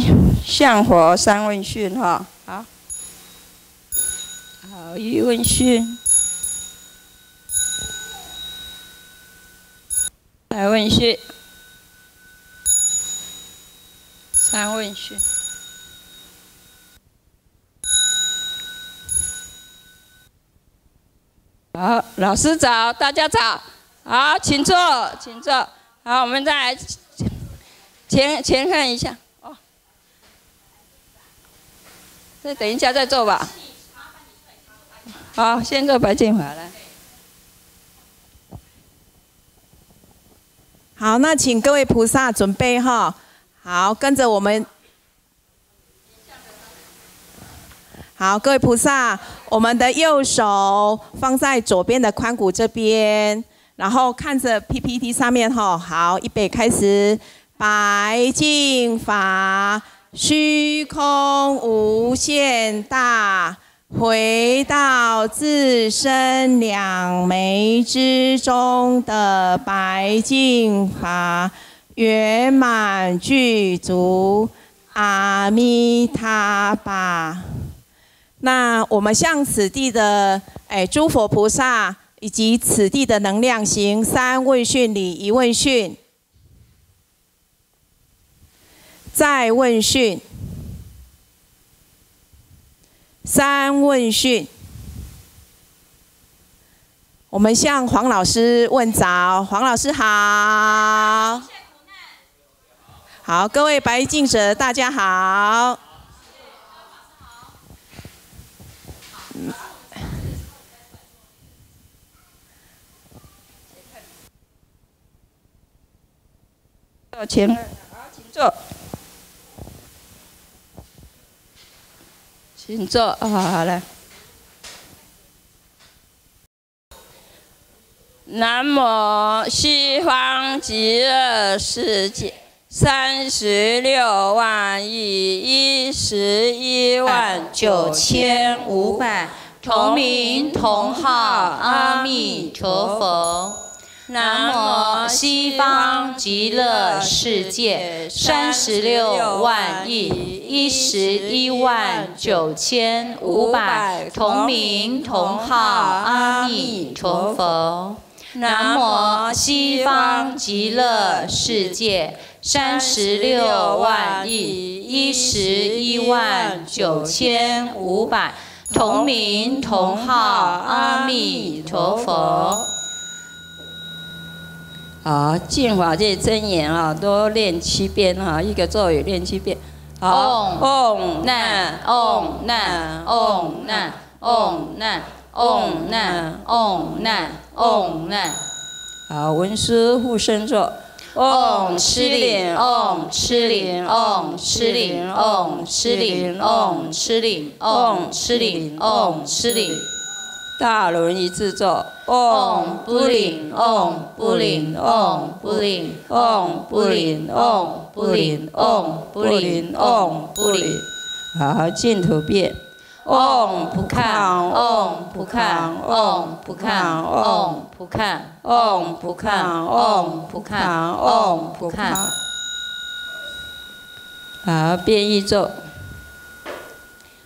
们向佛三问讯哈，好，好一问讯，来问讯，三问讯。好，老师早，大家早，好，请坐，请坐。好，我们再来前前看一下，那，等一下再做吧。好，先做白净法来。好，那请各位菩萨准备哈，好，跟着我们。好，各位菩萨，我们的右手放在左边的髋骨这边，然后看着 PPT 上面哈。好，预备开始，白净法，虚空无限大，回到自身两眉之中的白净法，圆满具足，阿弥陀佛。那我们向此地的哎诸佛菩萨以及此地的能量行三问讯礼一问讯，再问讯，三问讯。我们向黄老师问早，黄老师好。好，各位白净者大家好。前，好，请坐，请坐，啊，好嘞。南无西方极乐世界三十六万亿一十一万九千五百同名同号阿弥陀佛。南无西方极乐世界三十六万亿一十一万九千五百同名同号阿弥陀佛。南无西方极乐世界三十六万亿一十一万九千五百同名同号阿弥陀佛。好，净法界真言啊，多练七遍啊，一个咒语练七遍。好，嗡那嗡那嗡那嗡那嗡那嗡那嗡那。好，文殊护身咒。嗡吃灵，嗡吃灵，嗡吃灵，嗡吃灵，嗡吃灵，嗡吃灵，嗡吃灵。大轮一字咒。嗡不灵，嗡不灵，嗡不灵，嗡不灵，嗡不灵，嗡不灵，嗡不灵。好，净土变。嗡不看，嗡不看，嗡不看，嗡不看，嗡不看，嗡不看，嗡不看。好，变异咒。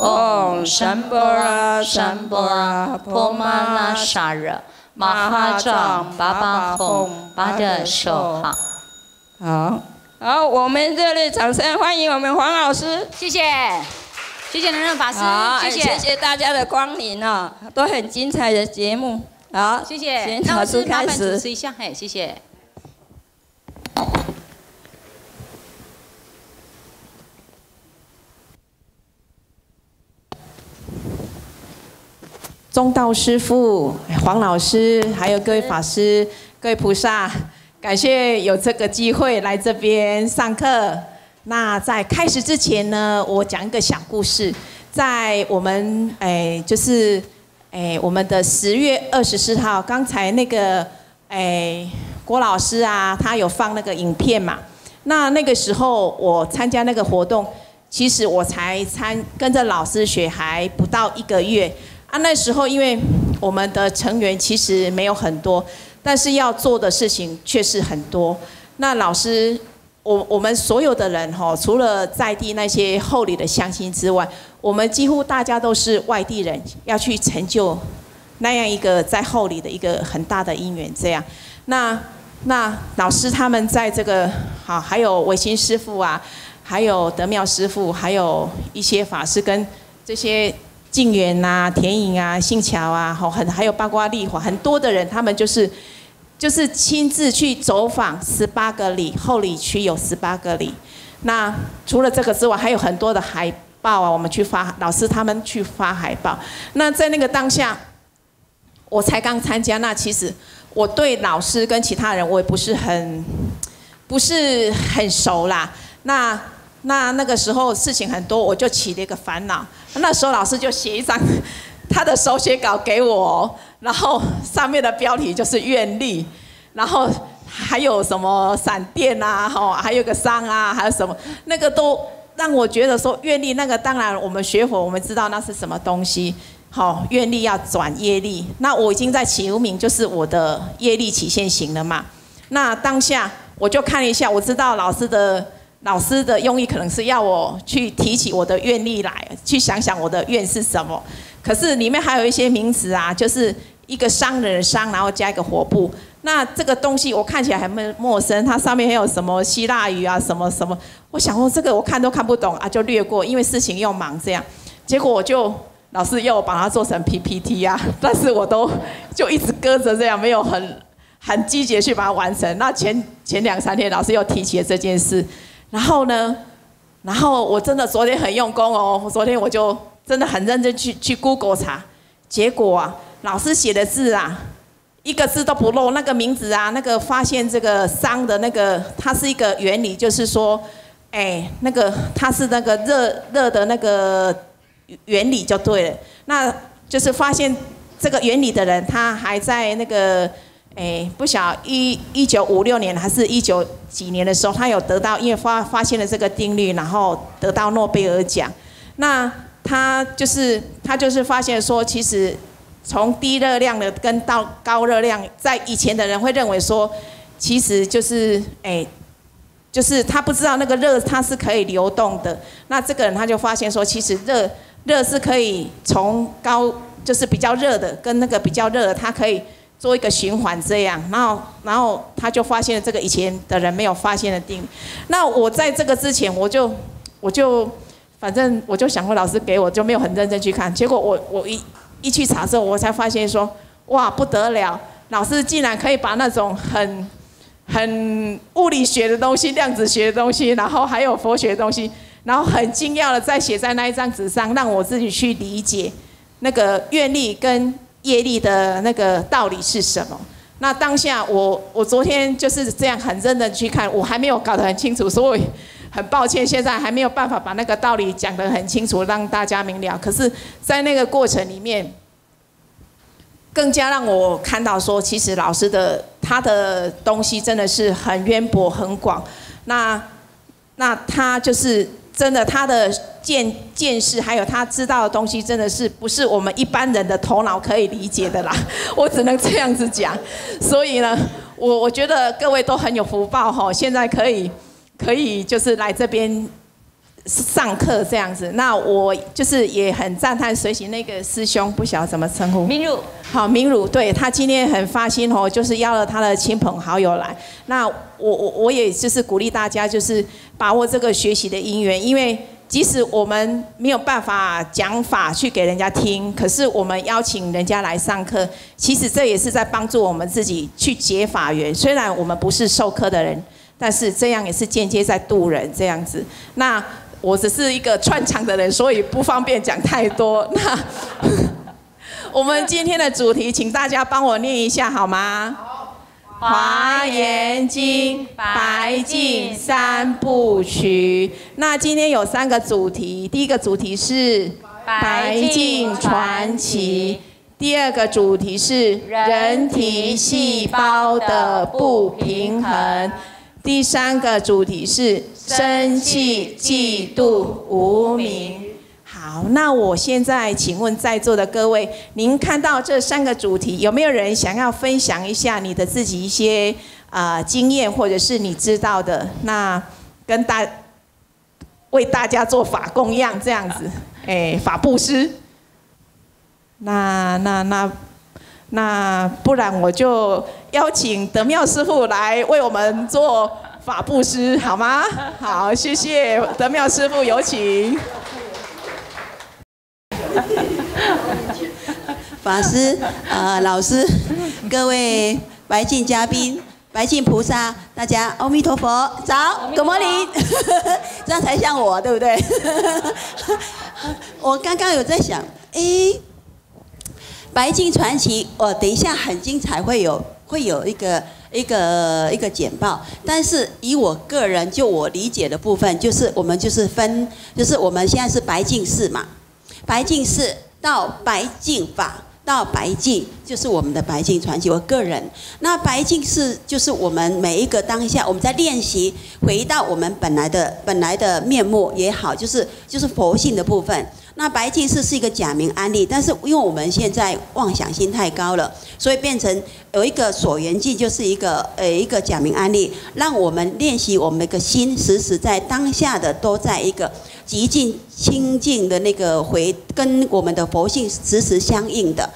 巴吽巴的舍哈。嗡三波罗三波罗婆玛拉沙热玛哈藏巴巴吽巴的舍哈。嗡三波罗三波罗婆玛拉沙热玛哈藏巴巴吽巴的舍哈。嗡三波罗三波罗婆玛拉沙热玛哈藏巴巴吽巴的舍哈。嗡三波罗三波罗婆玛拉沙热玛哈藏巴巴吽巴的舍哈。好，好，我们热烈掌声欢迎我们黄老师，谢谢。谢谢能仁法师，谢谢谢谢大家的光临啊，都很精彩的节目。好，谢谢。请老师开始。主持一下，嘿，谢谢。中道师父、黄老师，还有各位法师、各位菩萨，感谢有这个机会来这边上课。那在开始之前呢，我讲一个小故事。在我们诶，就是诶，我们的十月二十四号，刚才那个诶，郭老师啊，他有放那个影片嘛？那那个时候我参加那个活动，其实我才参跟着老师学还不到一个月。啊，那时候因为我们的成员其实没有很多，但是要做的事情却是很多。那老师，我我们所有的人哈，除了在地那些厚礼的乡亲之外，我们几乎大家都是外地人，要去成就那样一个在厚礼的一个很大的因缘。这样，那那老师他们在这个好，还有维新师傅啊，还有德妙师傅，还有一些法师跟这些。静远呐，田颖啊，信桥啊，好很还有八卦丽华，很多的人，他们就是就是亲自去走访十八个里，后里区有十八个里。那除了这个之外，还有很多的海报啊，我们去发，老师他们去发海报。那在那个当下，我才刚参加，那其实我对老师跟其他人我也不是很不是很熟啦。那那那个时候事情很多，我就起了一个烦恼。那时候老师就写一张 他的手写稿给我，然后上面的标题就是愿力，然后还有什么闪电啊，吼，还有个伤啊，还有什么，那个都让我觉得说愿力那个当然我们学佛我们知道那是什么东西，好，愿力要转业力，那我已经在起无名就是我的业力起现行了嘛。那当下我就看了一下，我知道老师的。老师的用意可能是要我去提起我的愿力来，去想想我的愿是什么。可是里面还有一些名词啊，就是一个商人的商，然后加一个火部。那这个东西我看起来很陌陌生，它上面还有什么希腊语啊，什么什么。我想说这个我看都看不懂啊，就略过，因为事情又忙这样。结果我就老师要我把它做成 PPT 啊，但是我都就一直搁着这样，没有很很积极去把它完成。那前前两三天老师又提起了这件事。然后呢？然后我真的昨天很用功哦，昨天我就真的很认真去去 Google 查，结果啊，老师写的字啊，一个字都不漏。那个名字啊，那个发现这个伤的那个，它是一个原理，就是说，哎，那个它是那个热热的那个原理就对了。那就是发现这个原理的人，他还在那个。哎，不晓一一九五六年还是一九几年的时候，他有得到，因为发发现了这个定律，然后得到诺贝尔奖。那他就是他就是发现说，其实从低热量的跟到高热量，在以前的人会认为说，其实就是哎，就是他不知道那个热它是可以流动的。那这个人他就发现说，其实热热是可以从高就是比较热的跟那个比较热的，它可以。做一个循环这样，然后然后他就发现了这个以前的人没有发现的定律。那我在这个之前，我就我就反正我就想过老师给我，就没有很认真去看。结果我我一一去查之后，我才发现说，哇不得了，老师竟然可以把那种很很物理学的东西、量子学的东西，然后还有佛学的东西，然后很精要的再写在那一张纸上，让我自己去理解那个愿力跟。业力的那个道理是什么？那当下我我昨天就是这样很认真去看，我还没有搞得很清楚，所以很抱歉，现在还没有办法把那个道理讲得很清楚，让大家明了。可是，在那个过程里面，更加让我看到说，其实老师的他的东西真的是很渊博、很广。那那他就是真的他的。见见识，还有他知道的东西，真的是不是我们一般人的头脑可以理解的啦。我只能这样子讲。所以呢，我我觉得各位都很有福报哈，现在可以可以就是来这边上课这样子。那我就是也很赞叹随行那个师兄，不晓得怎么称呼。明儒。好，明儒，对他今天很发心哦，就是邀了他的亲朋好友来。那我我我也就是鼓励大家，就是把握这个学习的因缘，因为。即使我们没有办法讲法去给人家听，可是我们邀请人家来上课，其实这也是在帮助我们自己去结法缘。虽然我们不是授课的人，但是这样也是间接在度人这样子。那我只是一个串场的人，所以不方便讲太多。那 我们今天的主题，请大家帮我念一下好吗？华严经白净三部曲。那今天有三个主题，第一个主题是白净传奇，第二个主题是人体细胞的不平衡，第三个主题是生气、嫉妒、无名。好，那我现在请问在座的各位，您看到这三个主题，有没有人想要分享一下你的自己一些啊经验，或者是你知道的？那跟大为大家做法供养这样子，哎，法布施。那那那那，不然我就邀请德妙师傅来为我们做法布施，好吗？好，谢谢德妙师傅，有请。法师，呃，老师，各位白净嘉宾、白净菩萨，大家阿弥陀佛，早，Good morning，这样才像我，对不对？我刚刚有在想，哎，白净传奇，我等一下很精彩，会有会有一个一个一个简报，但是以我个人就我理解的部分，就是我们就是分，就是我们现在是白净寺嘛。白净寺到白净法到白净，就是我们的白净传奇。我个人，那白净寺就是我们每一个当下，我们在练习回到我们本来的本来的面目也好，就是就是佛性的部分。那白净寺是一个假名安利，但是因为我们现在妄想心太高了，所以变成有一个所缘境，就是一个呃一个假名安利，让我们练习我们的个心时时在当下的都在一个。极尽清净的那个回，跟我们的佛性时时相应的，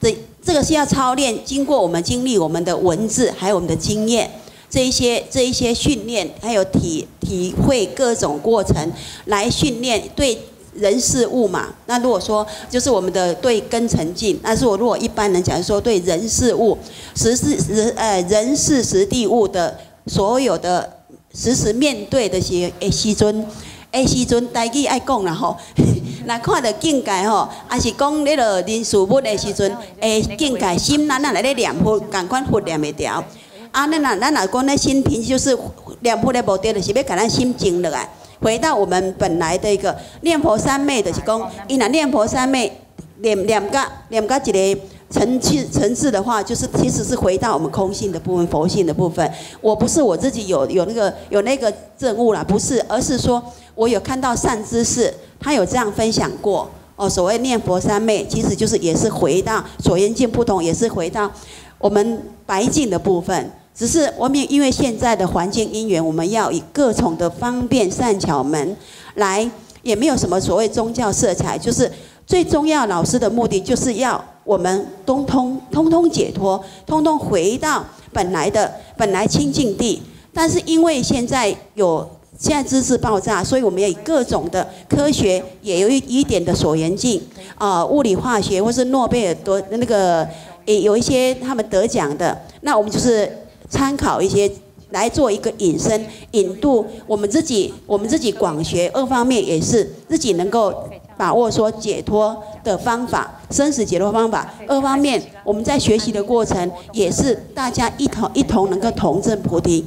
这这个是要操练，经过我们经历我们的文字，还有我们的经验，这一些这一些训练，还有体体会各种过程来训练对人事物嘛。那如果说就是我们的对根沉静，那是我如果一般人讲说对人事物实事实呃人事实地物的所有的时时面对的些诶西尊。诶，时阵代志爱讲啦吼，那看到境界吼，还是讲迄个人事物的时阵，诶，境界心咱咱来咧念佛，赶快佛念会掉。啊，那那咱若讲咧心平，就是念佛的目的，就是要甲咱心静落来，回到我们本来的一个念佛三昧，的是讲，伊若念佛三昧，念两个两个一个。层次层次的话，就是其实是回到我们空性的部分、佛性的部分。我不是我自己有有那个有那个证悟啦，不是，而是说我有看到善知识，他有这样分享过。哦，所谓念佛三昧，其实就是也是回到所缘境不同，也是回到我们白净的部分。只是我们因为现在的环境因缘，我们要以各种的方便善巧门来，也没有什么所谓宗教色彩，就是最重要老师的目的就是要。我们通通通通解脱，通通回到本来的本来清净地。但是因为现在有现在知识爆炸，所以我们要以各种的科学也有一一点的所缘境啊，物理化学或是诺贝尔得那个也有一些他们得奖的，那我们就是参考一些来做一个引申引渡我们自己，我们自己广学二方面也是自己能够。把握说解脱的方法，生死解脱方法。二方面，我们在学习的过程，也是大家一同一同能够同证菩提。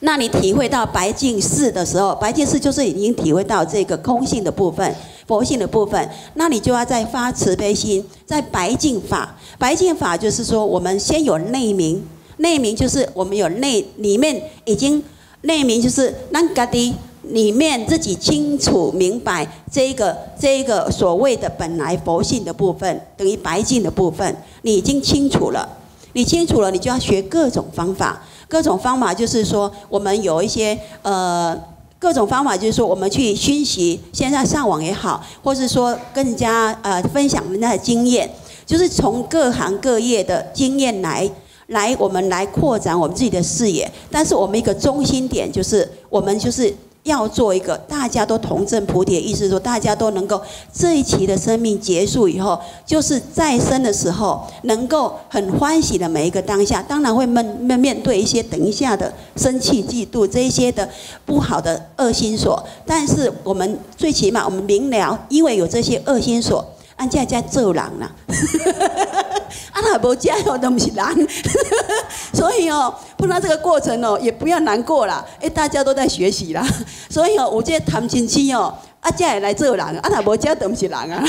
那你体会到白净寺的时候，白净寺就是已经体会到这个空性的部分、佛性的部分。那你就要在发慈悲心，在白净法。白净法就是说，我们先有内明，内明就是我们有内里面已经内明就是南嘎的。里面自己清楚明白这个这个所谓的本来佛性的部分，等于白净的部分，你已经清楚了。你清楚了，你就要学各种方法。各种方法就是说，我们有一些呃各种方法，就是说我们去熏习，现在上网也好，或是说跟人家呃分享人家的经验，就是从各行各业的经验来来我们来扩展我们自己的视野。但是我们一个中心点就是，我们就是。要做一个大家都同证菩提意思，说大家都能够这一期的生命结束以后，就是再生的时候，能够很欢喜的每一个当下，当然会面面面对一些等一下的生气、嫉妒这一些的不好的恶心所，但是我们最起码我们明了，因为有这些恶心所，按家在做人啦。啊，那无加油都不是人，所以哦，碰到这个过程哦，也不要难过啦，哎，大家都在学习啦，所以哦，我这谈亲戚哦，啊，这也来做人，啊，那无加都不是人啊，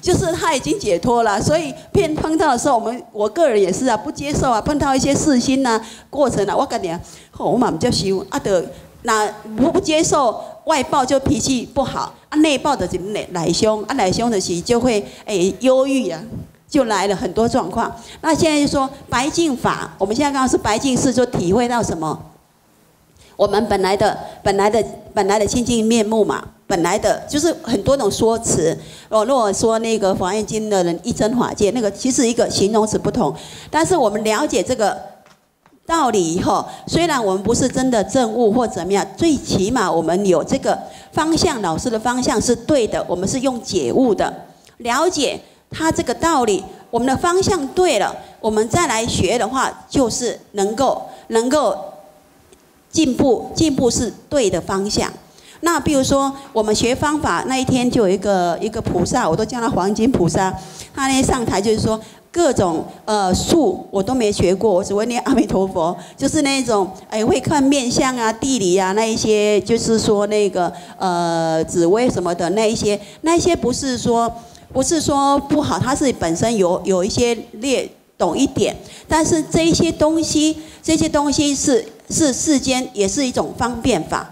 就是他已经解脱了，所以碰碰到的时候，我们我个人也是啊，不接受啊，碰到一些事心呐，过程啊，我跟你讲，我嘛比较修啊的，那不不接受外报就脾气不好，内爆的就内来凶，啊，来凶的时就会诶忧郁啊。就来了很多状况。那现在就说白净法，我们现在刚刚是白净是，就体会到什么？我们本来的、本来的、本来的清净面目嘛，本来的就是很多种说辞。哦，如果说那个《华严经》的人一真法界，那个其实一个形容词不同，但是我们了解这个道理以后，虽然我们不是真的证悟或怎么样，最起码我们有这个方向，老师的方向是对的，我们是用解悟的了解。他这个道理，我们的方向对了，我们再来学的话，就是能够能够进步，进步是对的方向。那比如说，我们学方法那一天就有一个一个菩萨，我都叫他黄金菩萨。他那天上台就是说，各种呃术我都没学过，我只会念阿弥陀佛，就是那种哎会看面相啊、地理啊那一些，就是说那个呃紫薇什么的那一些，那一些不是说。不是说不好，它是本身有 有一些略懂一点，但是这一些东西，这些东西是是世间也是一种方便法。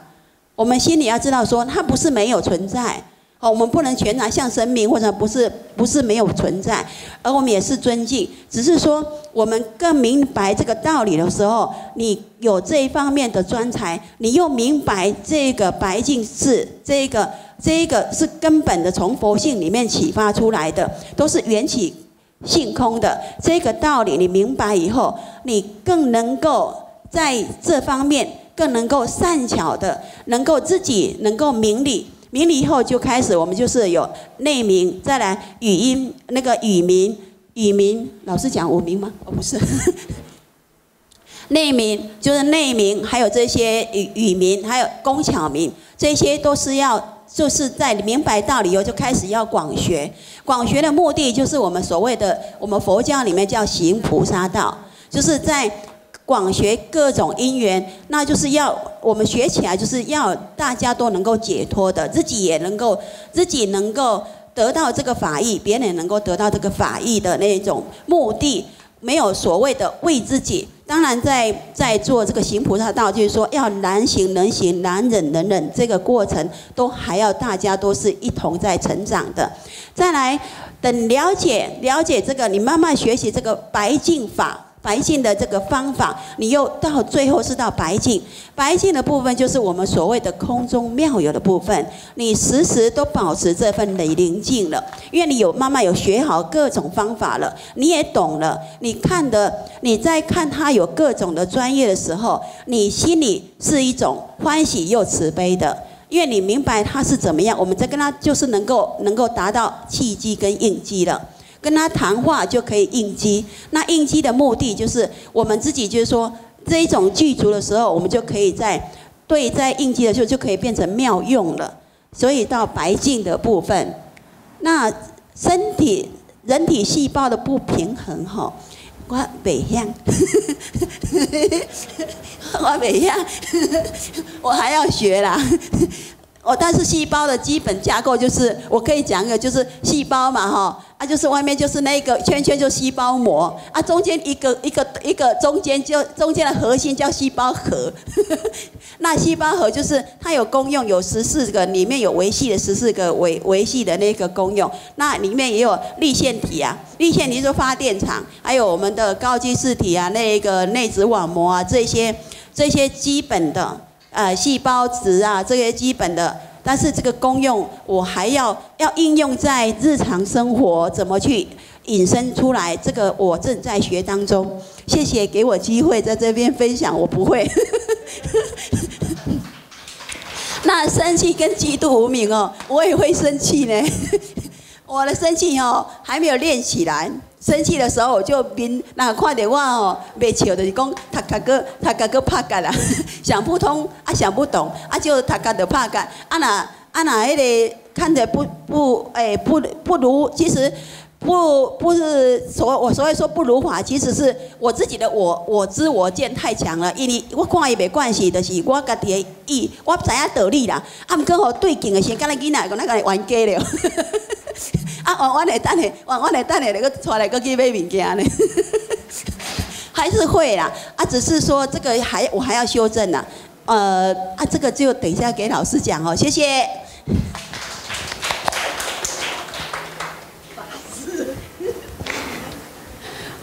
我们心里要知道说，它不是没有存在，哦，我们不能全然像生命，或者不是不是没有存在，而我们也是尊敬，只是说我们更明白这个道理的时候，你有这一方面的专才，你又明白这个白净是这个。这个是根本的，从佛性里面启发出来的，都是缘起性空的这个道理。你明白以后，你更能够在这方面更能够善巧的，能够自己能够明理。明理以后就开始，我们就是有内明，再来语音那个语明，语明老师讲五明吗？哦，不是，内明就是内明，还有这些语语明，还有工巧明，这些都是要。就是在明白道理以后，就开始要广学。广学的目的就是我们所谓的，我们佛教里面叫行菩萨道，就是在广学各种因缘。那就是要我们学起来，就是要大家都能够解脱的，自己也能够自己能够得到这个法益，别人也能够得到这个法益的那种目的，没有所谓的为自己。当然，在在做这个行菩萨道，就是说要难行能行，难忍能忍，这个过程都还要大家都是一同在成长的。再来，等了解了解这个，你慢慢学习这个白净法。白净的这个方法，你又到最后是到白净。白净的部分就是我们所谓的空中妙有的部分，你时时都保持这份雷灵静了，因为你有慢慢有学好各种方法了，你也懂了。你看的，你在看他有各种的专业的时候，你心里是一种欢喜又慈悲的，因为你明白他是怎么样，我们在跟他就是能够能够达到契机跟应机了。跟他谈话就可以应激，那应激的目的就是我们自己就是说这一种具足的时候，我们就可以在对在应激的时候就可以变成妙用了。所以到白净的部分，那身体人体细胞的不平衡哈，我北向，我北向，我还要学啦。哦，但是细胞的基本架构就是，我可以讲一个，就是细胞嘛，哈，啊，就是外面就是那个圈圈，就细胞膜，啊，中间一个一个一个中间就中间的核心叫细胞核，那细胞核就是它有功用，有十四个，里面有维系的十四个维维系的那个功用，那里面也有立线体啊，立线体是发电厂，还有我们的高基质体啊，那个内质网膜啊，这些这些基本的。呃，细胞质啊，这些基本的，但是这个功用我还要要应用在日常生活，怎么去引申出来？这个我正在学当中。谢谢给我机会在这边分享，我不会。那生气跟嫉妒无名哦，我也会生气呢。我的生气哦，还没有练起来。生气的时候就面，那看到我哦，袂笑就是讲，他哥哥，他哥哥怕干啦，想不通啊，想不懂啊，就他哥就怕干。啊那啊那迄个看着不不诶不不如，其实不不是所我所以说不如法，其实是我自己的我我知我见太强了。因为我看伊袂惯系，就是我家己的意，我知影道理啦。啊，毋过吼对镜的时，敢若囡仔，讲那个冤家了。我我来等下，我我来等下，那个出来个去买物件呢，还是会啦。啊，只是说这个还我还要修正呢。呃，啊，这个就等一下给老师讲哦，谢谢。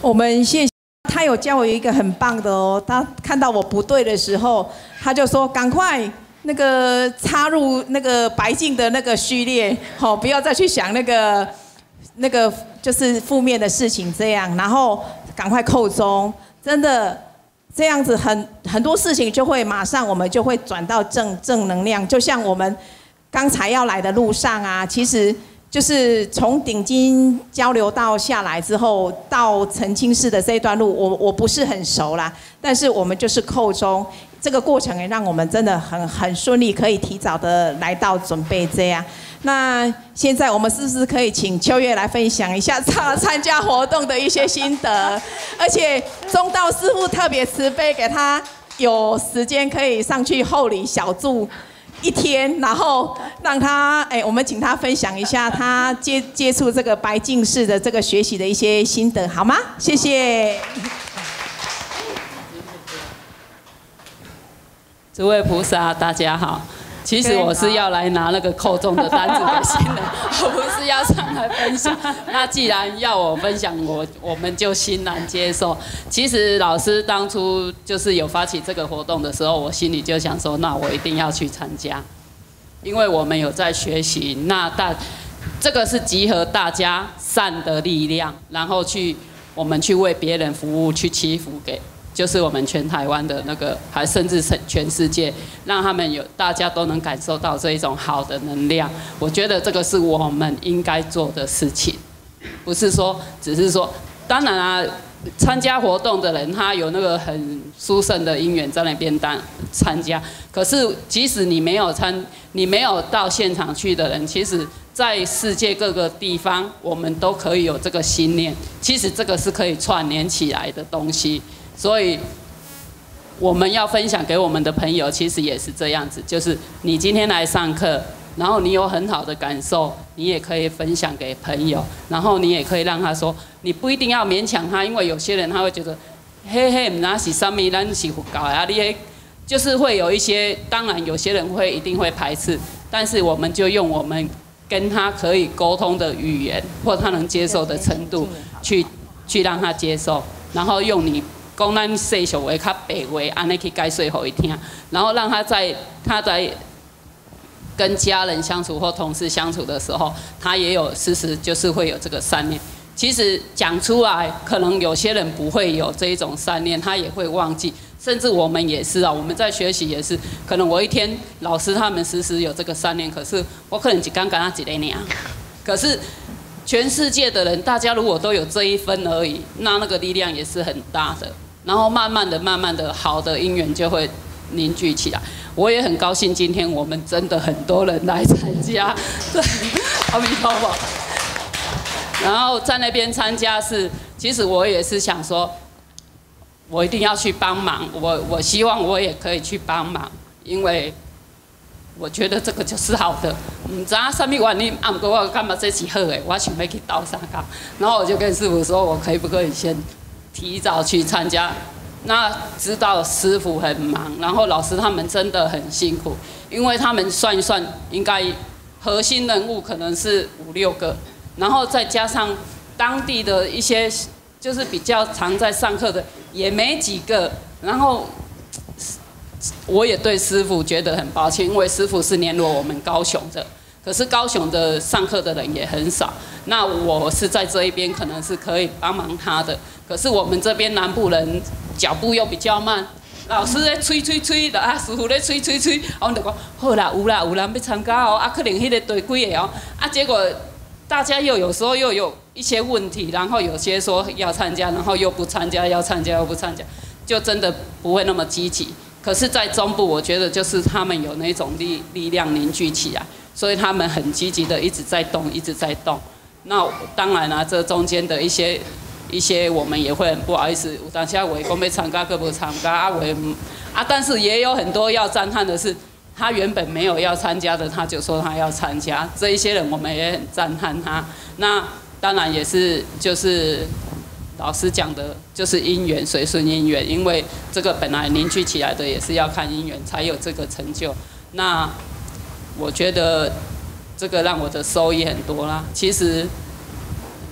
我们谢他有教我一个很棒的哦，他看到我不对的时候，他就说赶快。那个插入那个白净的那个序列，好，不要再去想那个那个就是负面的事情，这样，然后赶快扣中，真的这样子很很多事情就会马上我们就会转到正正能量，就像我们刚才要来的路上啊，其实就是从顶金交流道下来之后到澄清市的这一段路，我我不是很熟啦，但是我们就是扣中。这个过程也让我们真的很很顺利，可以提早的来到准备这样。那现在我们是不是可以请秋月来分享一下参参加活动的一些心得？而且中道师傅特别慈悲，给他有时间可以上去后里小住一天，然后让他哎，我们请他分享一下他接接触这个白净式的这个学习的一些心得，好吗？谢谢。诸位菩萨，大家好。其实我是要来拿那个扣中的单子的新人，我不是要上来分享。那既然要我分享，我我们就欣然接受。其实老师当初就是有发起这个活动的时候，我心里就想说，那我一定要去参加，因为我们有在学习。那大这个是集合大家善的力量，然后去我们去为别人服务，去祈福给。就是我们全台湾的那个，还甚至全全世界，让他们有大家都能感受到这一种好的能量。我觉得这个是我们应该做的事情，不是说只是说，当然啊，参加活动的人他有那个很殊胜的因缘在那边当参加。可是即使你没有参，你没有到现场去的人，其实在世界各个地方，我们都可以有这个心念。其实这个是可以串联起来的东西。所以我们要分享给我们的朋友，其实也是这样子，就是你今天来上课，然后你有很好的感受，你也可以分享给朋友，然后你也可以让他说，你不一定要勉强他，因为有些人他会觉得，嘿嘿，那是上面咱是搞啊，你就是会有一些，当然有些人会一定会排斥，但是我们就用我们跟他可以沟通的语言，或他能接受的程度，去去让他接受，然后用你。讲咱细俗话较白话，安尼去解说互伊听，然后让他在他在跟家人相处或同事相处的时候，他也有时时就是会有这个善念。其实讲出来，可能有些人不会有这一种善念，他也会忘记。甚至我们也是啊，我们在学习也是，可能我一天老师他们时时有这个善念，可是我可能只刚刚那几年，可是全世界的人，大家如果都有这一分而已，那那个力量也是很大的。然后慢慢的、慢慢的，好的姻缘就会凝聚起来。我也很高兴，今天我们真的很多人来参加，对，阿弥陀佛。然后在那边参加是，其实我也是想说，我一定要去帮忙。我我希望我也可以去帮忙，因为我觉得这个就是好的。唔知什么原因，啊，不过我干嘛这是好诶，我想要去刀山岗。然后我就跟师傅说，我可以不可以先。提早去参加，那知道师傅很忙，然后老师他们真的很辛苦，因为他们算一算，应该核心人物可能是五六个，然后再加上当地的一些就是比较常在上课的也没几个，然后我也对师傅觉得很抱歉，因为师傅是联络我们高雄的。可是高雄的上课的人也很少，那我是在这一边可能是可以帮忙他的。可是我们这边南部人脚步又比较慢，老师咧吹吹吹，啊师傅咧催催催，我们就讲好啦，有啦有人要参加哦，啊可能迄个队几个哦，啊结果大家又有时候又有一些问题，然后有些说要参加，然后又不参加，要参加又不参加，就真的不会那么积极。可是，在中部，我觉得就是他们有那种力力量凝聚起来，所以他们很积极的一直在动，一直在动。那当然啦，这中间的一些一些，我们也会很不好意思。当下我讲要参加，可不参加啊？我啊，但是也有很多要赞叹的是，他原本没有要参加的，他就说他要参加。这一些人，我们也很赞叹他。那当然也是就是。老师讲的就是因缘随顺因缘，因为这个本来凝聚起来的也是要看因缘才有这个成就。那我觉得这个让我的收益很多啦。其实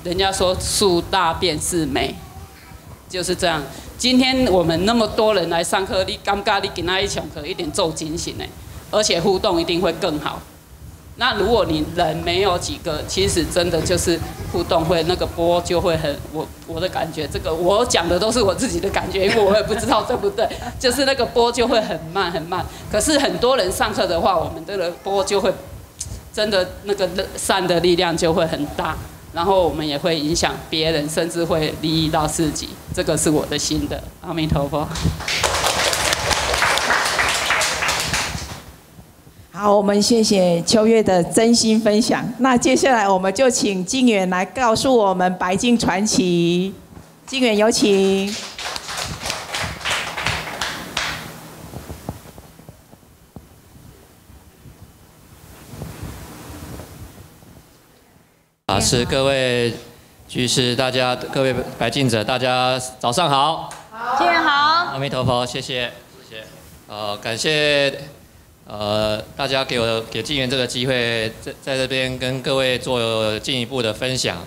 人家说树大便是美，就是这样。今天我们那么多人来上课，你尴尬，你给那一上课一点做警醒呢，而且互动一定会更好。那如果你人没有几个，其实真的就是互动会那个波就会很我我的感觉，这个我讲的都是我自己的感觉，因为我也不知道对不对，就是那个波就会很慢很慢。可是很多人上课的话，我们这个波就会真的那个善的力量就会很大，然后我们也会影响别人，甚至会利益到自己。这个是我的心得，阿弥陀佛。好，我们谢谢秋月的真心分享。那接下来我们就请静远来告诉我们白金传奇。静远有请。啊，是各位居士，大家各位白净者，大家早上好。好。金远好。阿弥陀佛，谢谢，谢谢。呃，感谢。呃，大家给我给静源这个机会，在在这边跟各位做进一步的分享。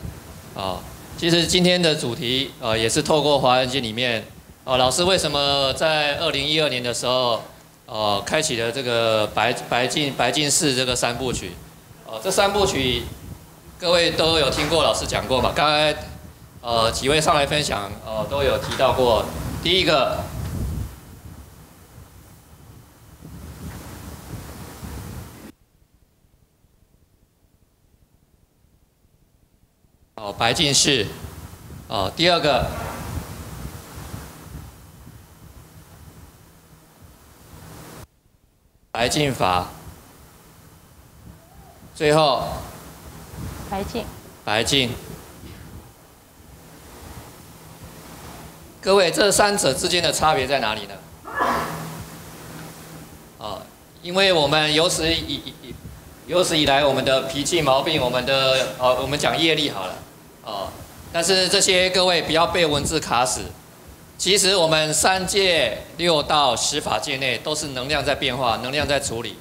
啊，其实今天的主题，呃，也是透过《华严经》里面，哦，老师为什么在二零一二年的时候，呃，开启了这个白白净白净寺这个三部曲。哦，这三部曲，各位都有听过老师讲过嘛？刚才，呃，几位上来分享，呃，都有提到过。第一个。哦，白净寺，哦，第二个，白净法，最后，白净，白净。各位，这三者之间的差别在哪里呢？哦，因为我们有史以以有史以来，我们的脾气毛病，我们的哦，我们讲业力好了。哦，但是这些各位不要被文字卡死。其实我们三界六道十法界内都是能量在变化，能量在处理。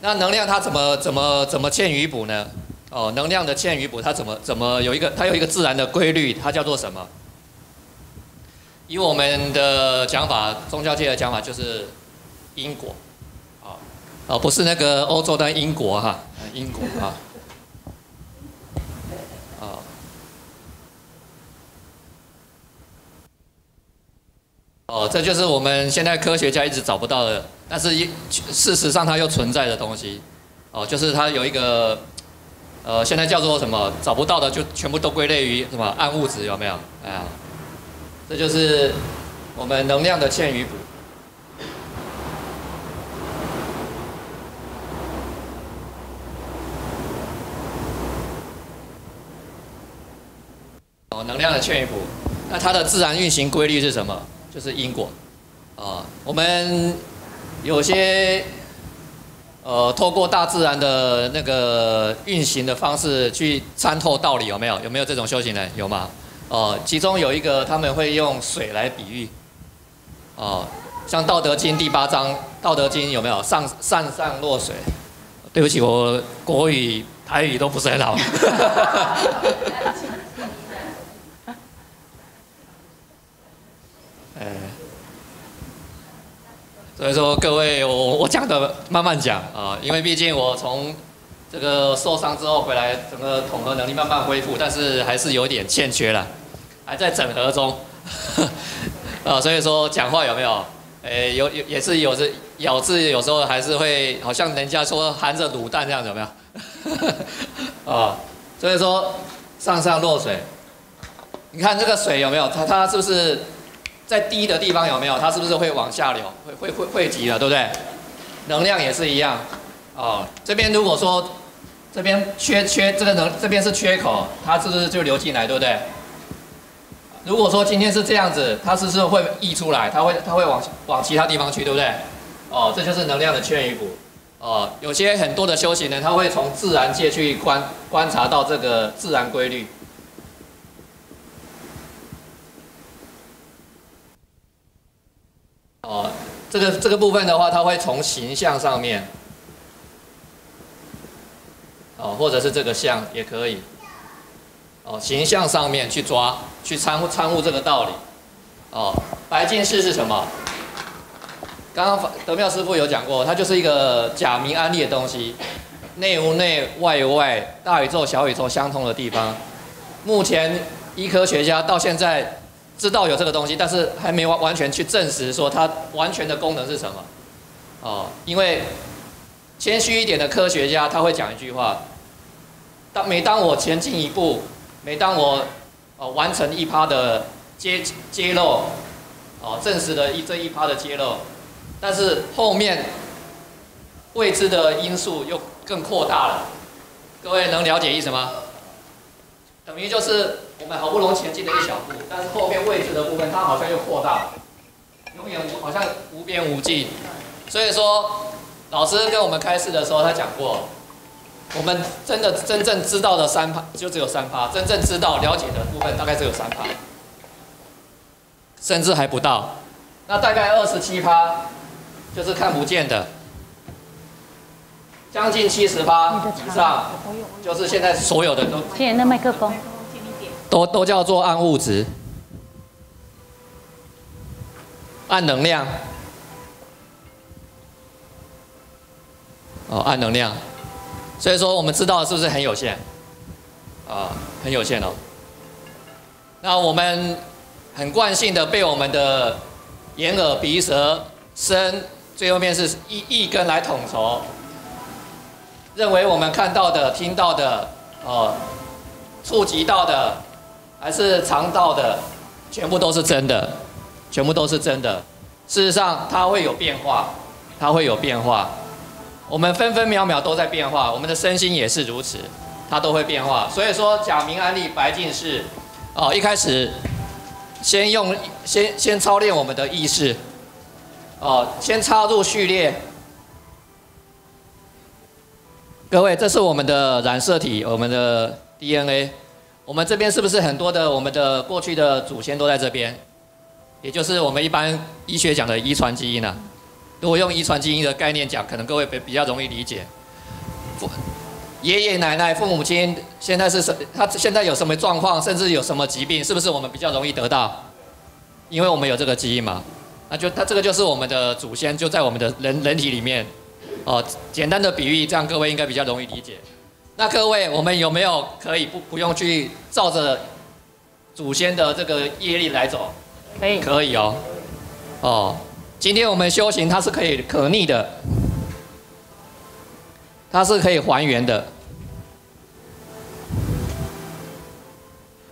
那能量它怎么怎么怎么欠与补呢？哦，能量的欠与补它怎么怎么有一个它有一个自然的规律，它叫做什么？以我们的讲法，宗教界的讲法就是因果。啊，哦，不是那个欧洲的英国哈，因果哈。哦，这就是我们现在科学家一直找不到的，但是事实上它又存在的东西。哦，就是它有一个，呃，现在叫做什么？找不到的就全部都归类于什么暗物质，有没有？哎呀，这就是我们能量的欠与补。哦，能量的欠与补，那它的自然运行规律是什么？就是因果，啊，我们有些呃，透过大自然的那个运行的方式去参透道理，有没有？有没有这种修行人？有吗？哦，其中有一个他们会用水来比喻，哦，像《道德经》第八章，《道德经》有没有？上上上落水。对不起，我国语、台语都不是很好。所以说各位，我我讲的慢慢讲啊，因为毕竟我从这个受伤之后回来，整个统合能力慢慢恢复，但是还是有点欠缺了，还在整合中。啊，所以说讲话有没有诶，有有也是有着咬字，有时候还是会好像人家说含着卤蛋这样，有没有？啊，所以说上上落水，你看这个水有没有？它它是不是在低的地方有没有？它是不是会往下流，会会会汇集了，对不对？能量也是一样，哦，这边如果说这边缺缺这个能，这边是缺口，它是不是就流进来，对不对？如果说今天是这样子，它是不是会溢出来？它会它会往往其他地方去，对不对？哦，这就是能量的缺与补。哦，有些很多的修行人，他会从自然界去观观察到这个自然规律。哦，这个这个部分的话，他会从形象上面，哦，或者是这个像也可以。哦，形象上面去抓，去参悟参悟这个道理。哦，白金式是什么？刚刚德妙师傅有讲过，它就是一个假名安利的东西，内无内，外无外，大宇宙、小宇宙相通的地方。目前医科学家到现在知道有这个东西，但是还没完完全去证实说它完全的功能是什么。哦，因为谦虚一点的科学家他会讲一句话：当每当我前进一步。每当我哦完成一趴的揭揭露，哦证实了一这一趴的揭露，但是后面未知的因素又更扩大了。各位能了解意思吗？等于就是我们好不容易前进了一小步，但是后面未知的部分它好像又扩大了，永远无好像无边无际。所以说，老师跟我们开示的时候，他讲过。我们真的真正知道的三趴就只有三趴，真正知道了解的部分大概只有三趴，甚至还不到。那大概二十七趴就是看不见的，将近七十八以上就是现在所有的都。借那麦克风。都都叫做暗物质、暗能量。哦，暗能量。所以说，我们知道是不是很有限？啊，很有限哦。那我们很惯性的被我们的眼、耳、鼻、舌、身，最后面是一一根来统筹，认为我们看到的、听到的、哦，触及到的，还是尝到的，全部都是真的，全部都是真的。事实上，它会有变化，它会有变化。我们分分秒秒都在变化，我们的身心也是如此，它都会变化。所以说，假名安利白净是，哦，一开始先用先先操练我们的意识，哦，先插入序列。各位，这是我们的染色体，我们的 DNA。我们这边是不是很多的我们的过去的祖先都在这边？也就是我们一般医学讲的遗传基因呢？如果用遗传基因的概念讲，可能各位比比较容易理解。父爷爷奶奶、父母亲现在是什？他现在有什么状况，甚至有什么疾病，是不是我们比较容易得到？因为我们有这个基因嘛。那就他这个就是我们的祖先，就在我们的人人体里面。哦，简单的比喻，这样各位应该比较容易理解。那各位，我们有没有可以不不用去照着祖先的这个业力来走？可以。可以哦。哦。今天我们修行，它是可以可逆的，它是可以还原的。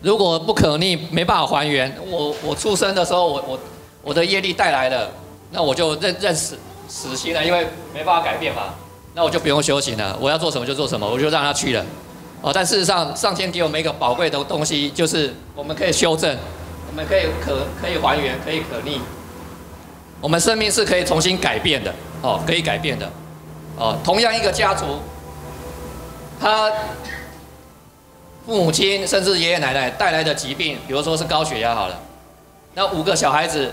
如果不可逆，没办法还原。我我出生的时候，我我我的业力带来了，那我就认认死死心了，因为没办法改变嘛。那我就不用修行了，我要做什么就做什么，我就让他去了。哦，但事实上，上天给我们一个宝贵的东西，就是我们可以修正，我们可以可可以还原，可以可逆。我们生命是可以重新改变的，哦，可以改变的，哦，同样一个家族，他父母亲甚至爷爷奶奶带来的疾病，比如说是高血压好了，那五个小孩子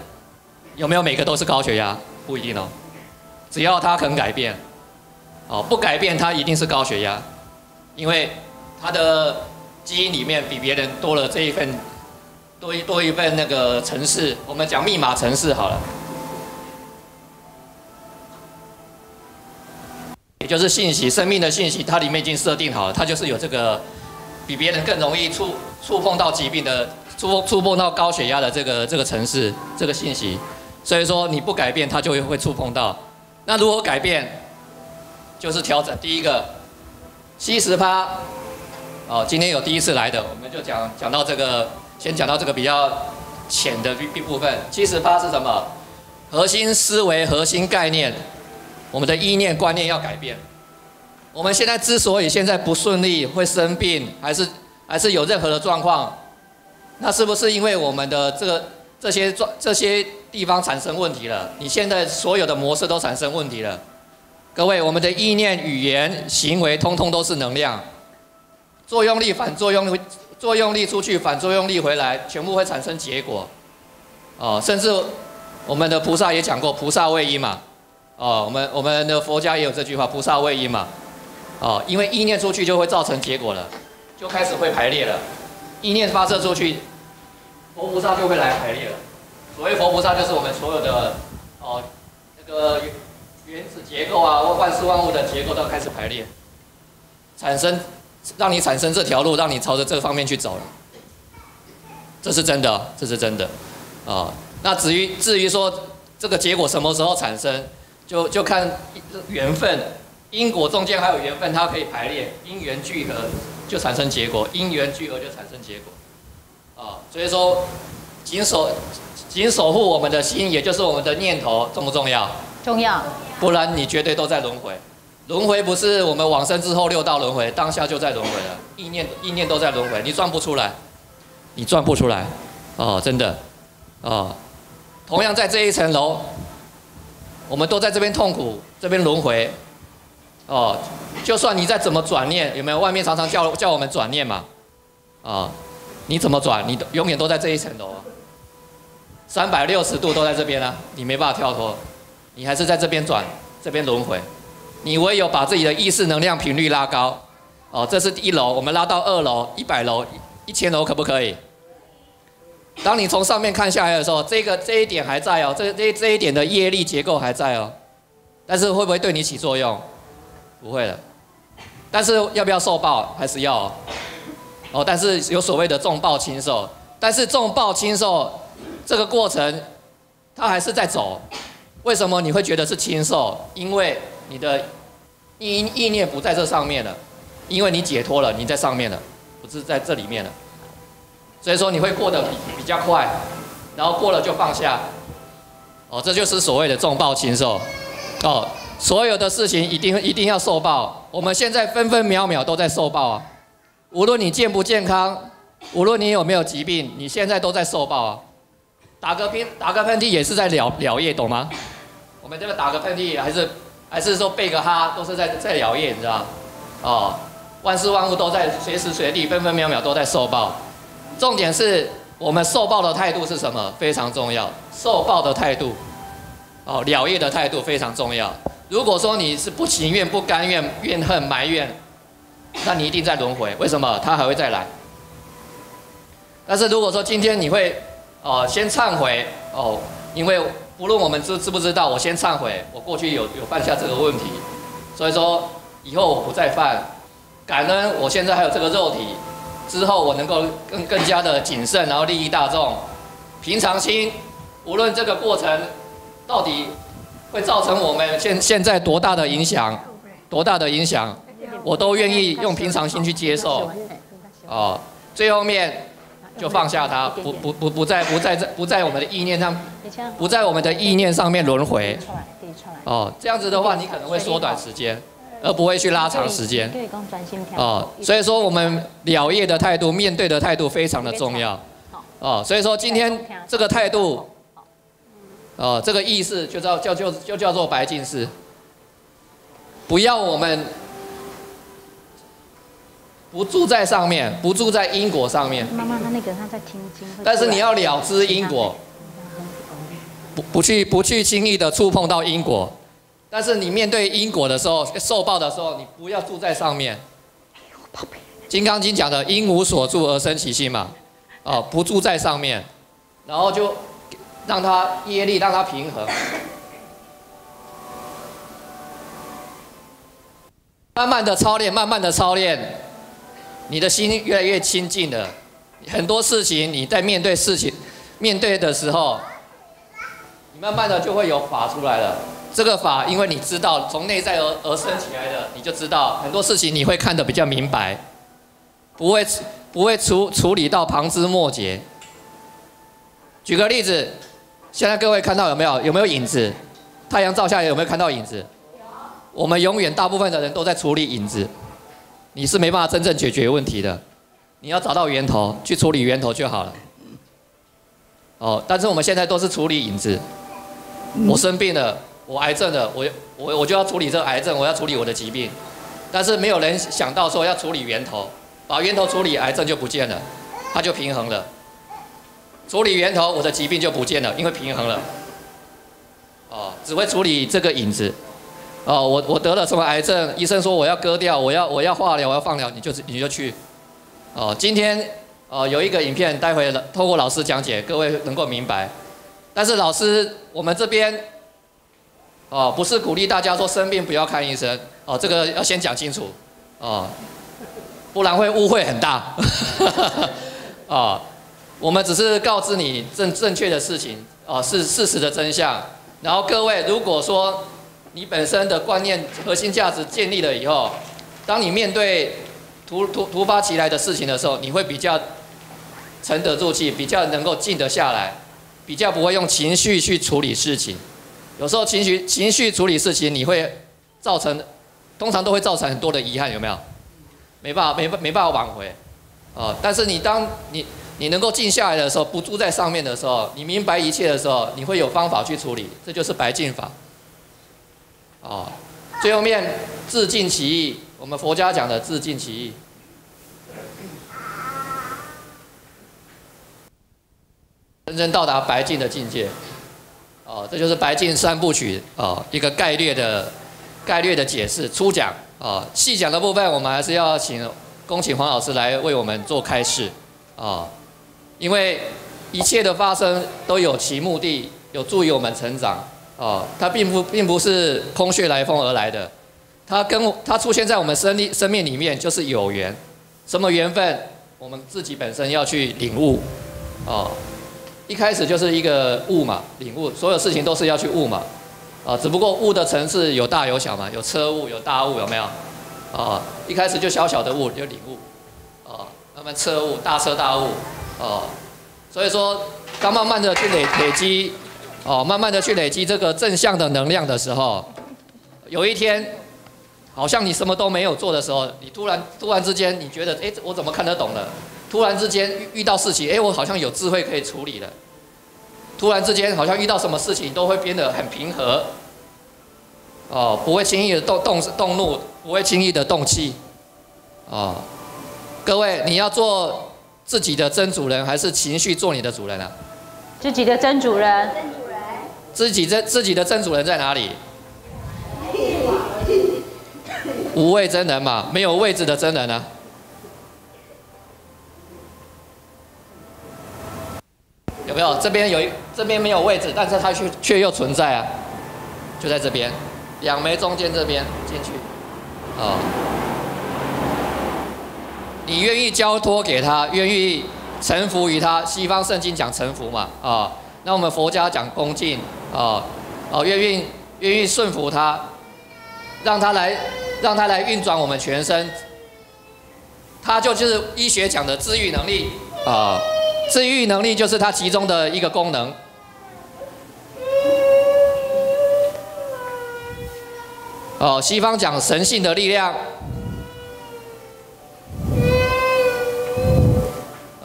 有没有每个都是高血压？不一定哦，只要他肯改变，哦，不改变他一定是高血压，因为他的基因里面比别人多了这一份多一多一份那个程式，我们讲密码程式好了。也就是信息，生命的信息，它里面已经设定好了，它就是有这个比别人更容易触触碰到疾病的触触碰到高血压的这个这个城市这个信息，所以说你不改变，它就会会触碰到。那如何改变，就是调整。第一个，七十趴，哦，今天有第一次来的，我们就讲讲到这个，先讲到这个比较浅的一部分。七十趴是什么？核心思维、核心概念，我们的意念观念要改变。我们现在之所以现在不顺利，会生病，还是还是有任何的状况，那是不是因为我们的这个？这些状这些地方产生问题了，你现在所有的模式都产生问题了。各位，我们的意念、语言、行为，通通都是能量。作用力、反作用力，作用力出去，反作用力回来，全部会产生结果。哦，甚至我们的菩萨也讲过，菩萨位一嘛。哦，我们我们的佛家也有这句话，菩萨位一嘛。哦，因为意念出去就会造成结果了，就开始会排列了。意念发射出去。佛菩萨就会来排列了。所谓佛菩萨，就是我们所有的哦，那个原原子结构啊，或万事万物的结构都开始排列，产生让你产生这条路，让你朝着这方面去走了。这是真的，这是真的啊。那至于至于说这个结果什么时候产生，就就看缘分，因果中间还有缘分，它可以排列，因缘聚合就产生结果，因缘聚合就产生结果。啊，所以说，紧守紧守护我们的心，也就是我们的念头，重不重要？重要。不然你绝对都在轮回。轮回不是我们往生之后六道轮回，当下就在轮回了。意念意念都在轮回，你转不出来，你转不出来。哦，真的。哦，同样在这一层楼，我们都在这边痛苦，这边轮回。哦，就算你再怎么转念，有没有？外面常常叫叫我们转念嘛。啊。你怎么转？你永远都在这一层楼，三百六十度都在这边啊，你没办法跳脱，你还是在这边转，这边轮回。你唯有把自己的意识能量频率拉高，哦，这是一楼，我们拉到二楼、一百楼、一千楼，可不可以？当你从上面看下来的时候，这个这一点还在哦，这这这一点的业力结构还在哦，但是会不会对你起作用？不会的，但是要不要受报？还是要。哦但是有所谓的重报轻受，但是重报轻受这个过程，它还是在走。为什么你会觉得是轻受？因为你的意意念不在这上面了，因为你解脱了，你在上面了，不是在这里面了。所以说你会过得比比较快，然后过了就放下。哦，这就是所谓的重报轻受。哦，所有的事情一定一定要受报。我们现在分分秒秒都在受报啊。无论你健不健康，无论你有没有疾病，你现在都在受报啊！打个喷打个喷嚏也是在了了业，懂吗？我们这个打个喷嚏还是还是说背个哈，都是在在了业，你知道哦，万事万物都在随时随地分分秒秒都在受报。重点是我们受报的态度是什么？非常重要。受报的态度，哦，了业的态度非常重要。如果说你是不情愿、不甘愿、怨恨、埋怨。那你一定在轮回，为什么他还会再来？但是如果说今天你会，哦，先忏悔哦，因为不论我们知知不知道，我先忏悔，我过去有有犯下这个问题，所以说以后我不再犯，感恩我现在还有这个肉体，之后我能够更更加的谨慎，然后利益大众，平常心，无论这个过程到底会造成我们现现在多大的影响，多大的影响。我都愿意用平常心去接受，哦，最后面就放下它，不不不不在不在这不在我们的意念上，不在我们的意念上面轮回，哦，这样子的话，你可能会缩短时间，而不会去拉长时间，哦，所以说我们了业的态度，面对的态度非常的重要，哦，所以说今天这个态度，哦，这个意识就叫叫就就叫做白净式，不要我们。不住在上面，不住在因果上面。妈妈，他那个他在听经。但是你要了知因果，不不去不去轻易的触碰到因果。但是你面对因果的时候，受报的时候，你不要住在上面。金刚经讲的因无所住而生其心嘛，哦，不住在上面，然后就让它业力让它平衡，慢慢的操练，慢慢的操练。你的心越来越亲近了，很多事情你在面对事情、面对的时候，你慢慢的就会有法出来了。这个法，因为你知道从内在而而生起来的，你就知道很多事情你会看得比较明白，不会不会处处理到旁枝末节。举个例子，现在各位看到有没有有没有影子？太阳照下有没有看到影子？我们永远大部分的人都在处理影子，你是没办法真正解决问题的。你要找到源头，去处理源头就好了。哦，但是我们现在都是处理影子。我生病了。我癌症了，我我我就要处理这个癌症，我要处理我的疾病，但是没有人想到说要处理源头，把源头处理，癌症就不见了，它就平衡了。处理源头，我的疾病就不见了，因为平衡了。哦，只会处理这个影子。哦，我我得了什么癌症，医生说我要割掉，我要我要化疗，我要放疗，你就你就去。哦，今天哦有一个影片，待会透过老师讲解，各位能够明白。但是老师，我们这边。哦，不是鼓励大家说生病不要看医生哦，这个要先讲清楚哦，不然会误会很大。哦，我们只是告知你正正确的事情哦，是事实的真相。然后各位，如果说你本身的观念核心价值建立了以后，当你面对突突突发其来的事情的时候，你会比较沉得住气，比较能够静得下来，比较不会用情绪去处理事情。有时候情绪情绪处理事情，你会造成，通常都会造成很多的遗憾，有没有？没办法，没没办法挽回，哦。但是你当你你能够静下来的时候，不住在上面的时候，你明白一切的时候，你会有方法去处理，这就是白净法。哦，最后面自尽其意，我们佛家讲的自尽其意，真正到达白净的境界。哦，这就是白净三部曲哦，一个概略的概略的解释，初讲哦，细讲的部分我们还是要请恭请黄老师来为我们做开示啊，因为一切的发生都有其目的，有助于我们成长哦，它并不并不是空穴来风而来的，它跟它出现在我们生命生命里面就是有缘，什么缘分，我们自己本身要去领悟。哦。一开始就是一个悟嘛，领悟，所有事情都是要去悟嘛，啊，只不过悟的层次有大有小嘛，有车悟，有大悟，有没有？啊，一开始就小小的悟就领悟，啊，慢慢车悟，大车大悟，啊，所以说，当慢慢的去累累积，哦，慢慢的去累积这个正向的能量的时候，有一天，好像你什么都没有做的时候，你突然突然之间，你觉得，哎，我怎么看得懂了？突然之间遇到事情，哎，我好像有智慧可以处理了。突然之间，好像遇到什么事情都会变得很平和，哦，不会轻易的动动动怒，不会轻易的动气，哦，各位，你要做自己的真主人，还是情绪做你的主人啊？自己的真主人。自己真自己的真主人在哪里？无畏真人嘛，没有位置的真人呢？有没有？这边有一，这边没有位置，但是它却却又存在啊，就在这边，两枚中间这边进去，啊，你愿意交托给他，愿意臣服于他。西方圣经讲臣服嘛，啊，那我们佛家讲恭敬，哦，哦，愿意愿意顺服他，让他来让他来运转我们全身，他就就是医学讲的治愈能力，啊。治愈能力就是它其中的一个功能。哦，西方讲神性的力量。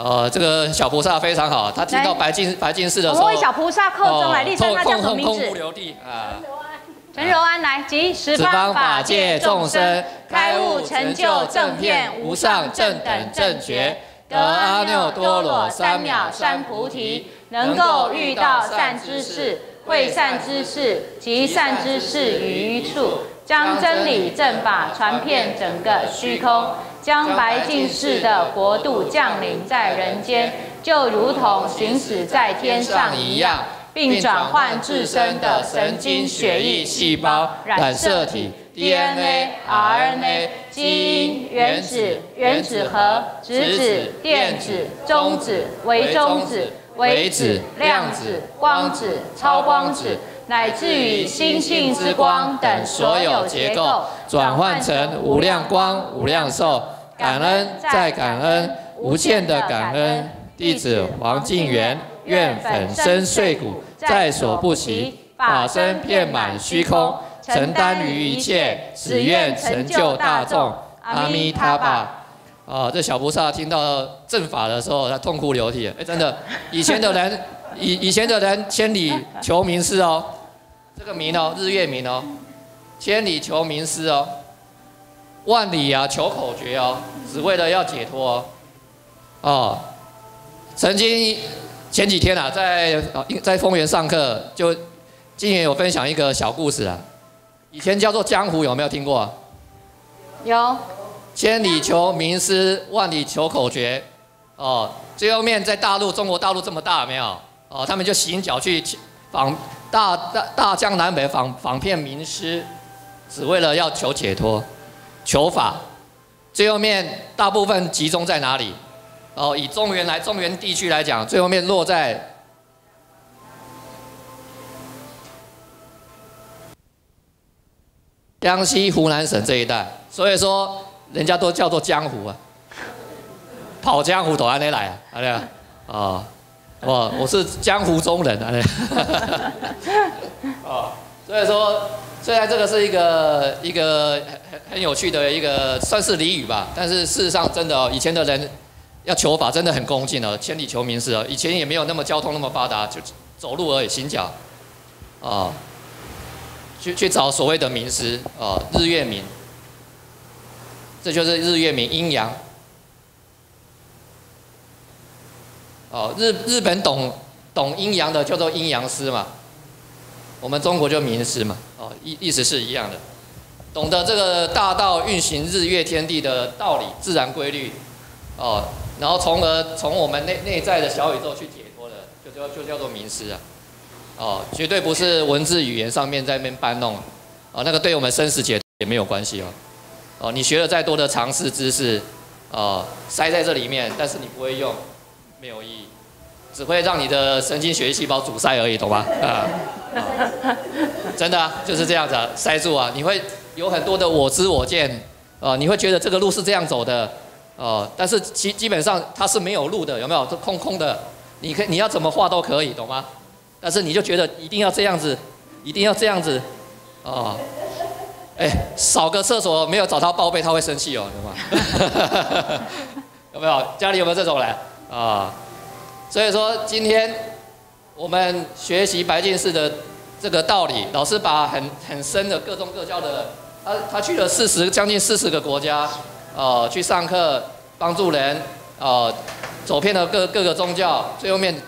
呃，这个小菩萨非常好，他听到白金白金寺的时候，我为小菩萨叩钟来立正，他叫什么名字？啊，陈柔安来，即十方法界众生开悟成就正片无上正等正觉。得阿耨多罗三藐三菩提，能够遇到善知识，会善知识及善知识于一处，将真理正法传遍整个虚空，将白净世的国度降临在人间，就如同行驶在天上一样，并转换自身的神经、血液、细胞、染色体。DNA、RNA、基因、原子、原子核、质子、电子、中子、微中子、微子、量子、光子、超光子，乃至于星星之光等所有结构，转换成无量光、无量寿。感恩再感恩，无限的感恩。弟子黄敬元，愿粉身碎骨在所不惜，法身遍满虚空，承担于一切，只愿成就大众。阿弥陀佛。啊，这小菩萨听到正法的时候，他痛哭流涕。哎，真的，以前的人，以以前的人千里求名师哦，这个名哦，日月名哦，千里求名师哦，万里啊求口诀哦，只为了要解脱哦。哦，曾经前几天啊，在在丰原上课，就今年有分享一个小故事啊。以前叫做江湖，有没有听过？有。千里求名师，万里求口诀。哦，最后面在大陆，中国大陆这么大，没有？哦，他们就行脚去访大大大江南北访访遍名师，只为了要求解脱、求法。最后面大部分集中在哪里？哦，以中原来中原地区来讲，最后面落在江西、湖南省这一带。所以说。人家都叫做江湖啊，跑江湖都安尼来啊，安尼啊，哦，我我是江湖中人安尼，啊，所以说虽然这个是一个一个很很很有趣的一个算是俚语吧，但是事实上真的哦，以前的人要求法真的很恭敬哦，千里求名师哦，以前也没有那么交通那么发达，就走路而已，行脚，啊，去去找所谓的名师啊，日月明。这就是日月明阴阳。哦，日日本懂懂阴阳的叫做阴阳师嘛，我们中国就名师嘛，哦，意意思是一样的，懂得这个大道运行日月天地的道理、自然规律，哦，然后从而从我们内内在的小宇宙去解脱的，就叫就叫做名师啊，哦，绝对不是文字语言上面在那边搬弄，哦，那个对我们生死解也没有关系哦。哦，你学了再多的常识知识，哦，塞在这里面，但是你不会用，没有意义，只会让你的神经血液细胞阻塞而已，懂吗？啊，真的就是这样子，塞住啊，你会有很多的我知我见，啊，你会觉得这个路是这样走的，哦，但是基基本上它是没有路的，有没有？这空空的，你可以你要怎么画都可以，懂吗？但是你就觉得一定要这样子，一定要这样子，哦。哎，扫个厕所没有找他报备，他会生气哦，懂吗？有没有家里有没有这种人啊？所以说今天我们学习白净寺的这个道理，老师把很很深的各宗各教的，他他去了四十将近四十个国家，哦，去上课帮助人，哦，走遍了各各个宗教，最后面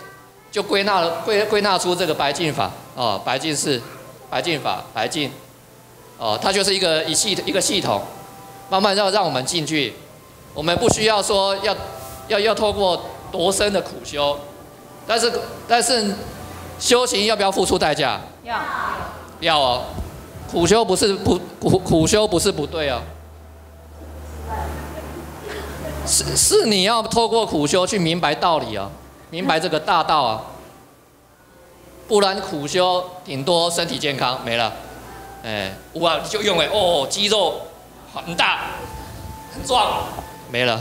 就归纳了归归纳出这个白净法，哦，白净寺，白净法，白净。哦，它就是一个一系一个系统，慢慢让让我们进去。我们不需要说要要要透过多深的苦修，但是但是修行要不要付出代价？要。要哦，苦修不是不苦苦修不是不对哦，是是你要透过苦修去明白道理哦，明白这个大道啊，不然苦修顶多身体健康没了。哎，我就用哎哦，肌肉很大，很壮，没了。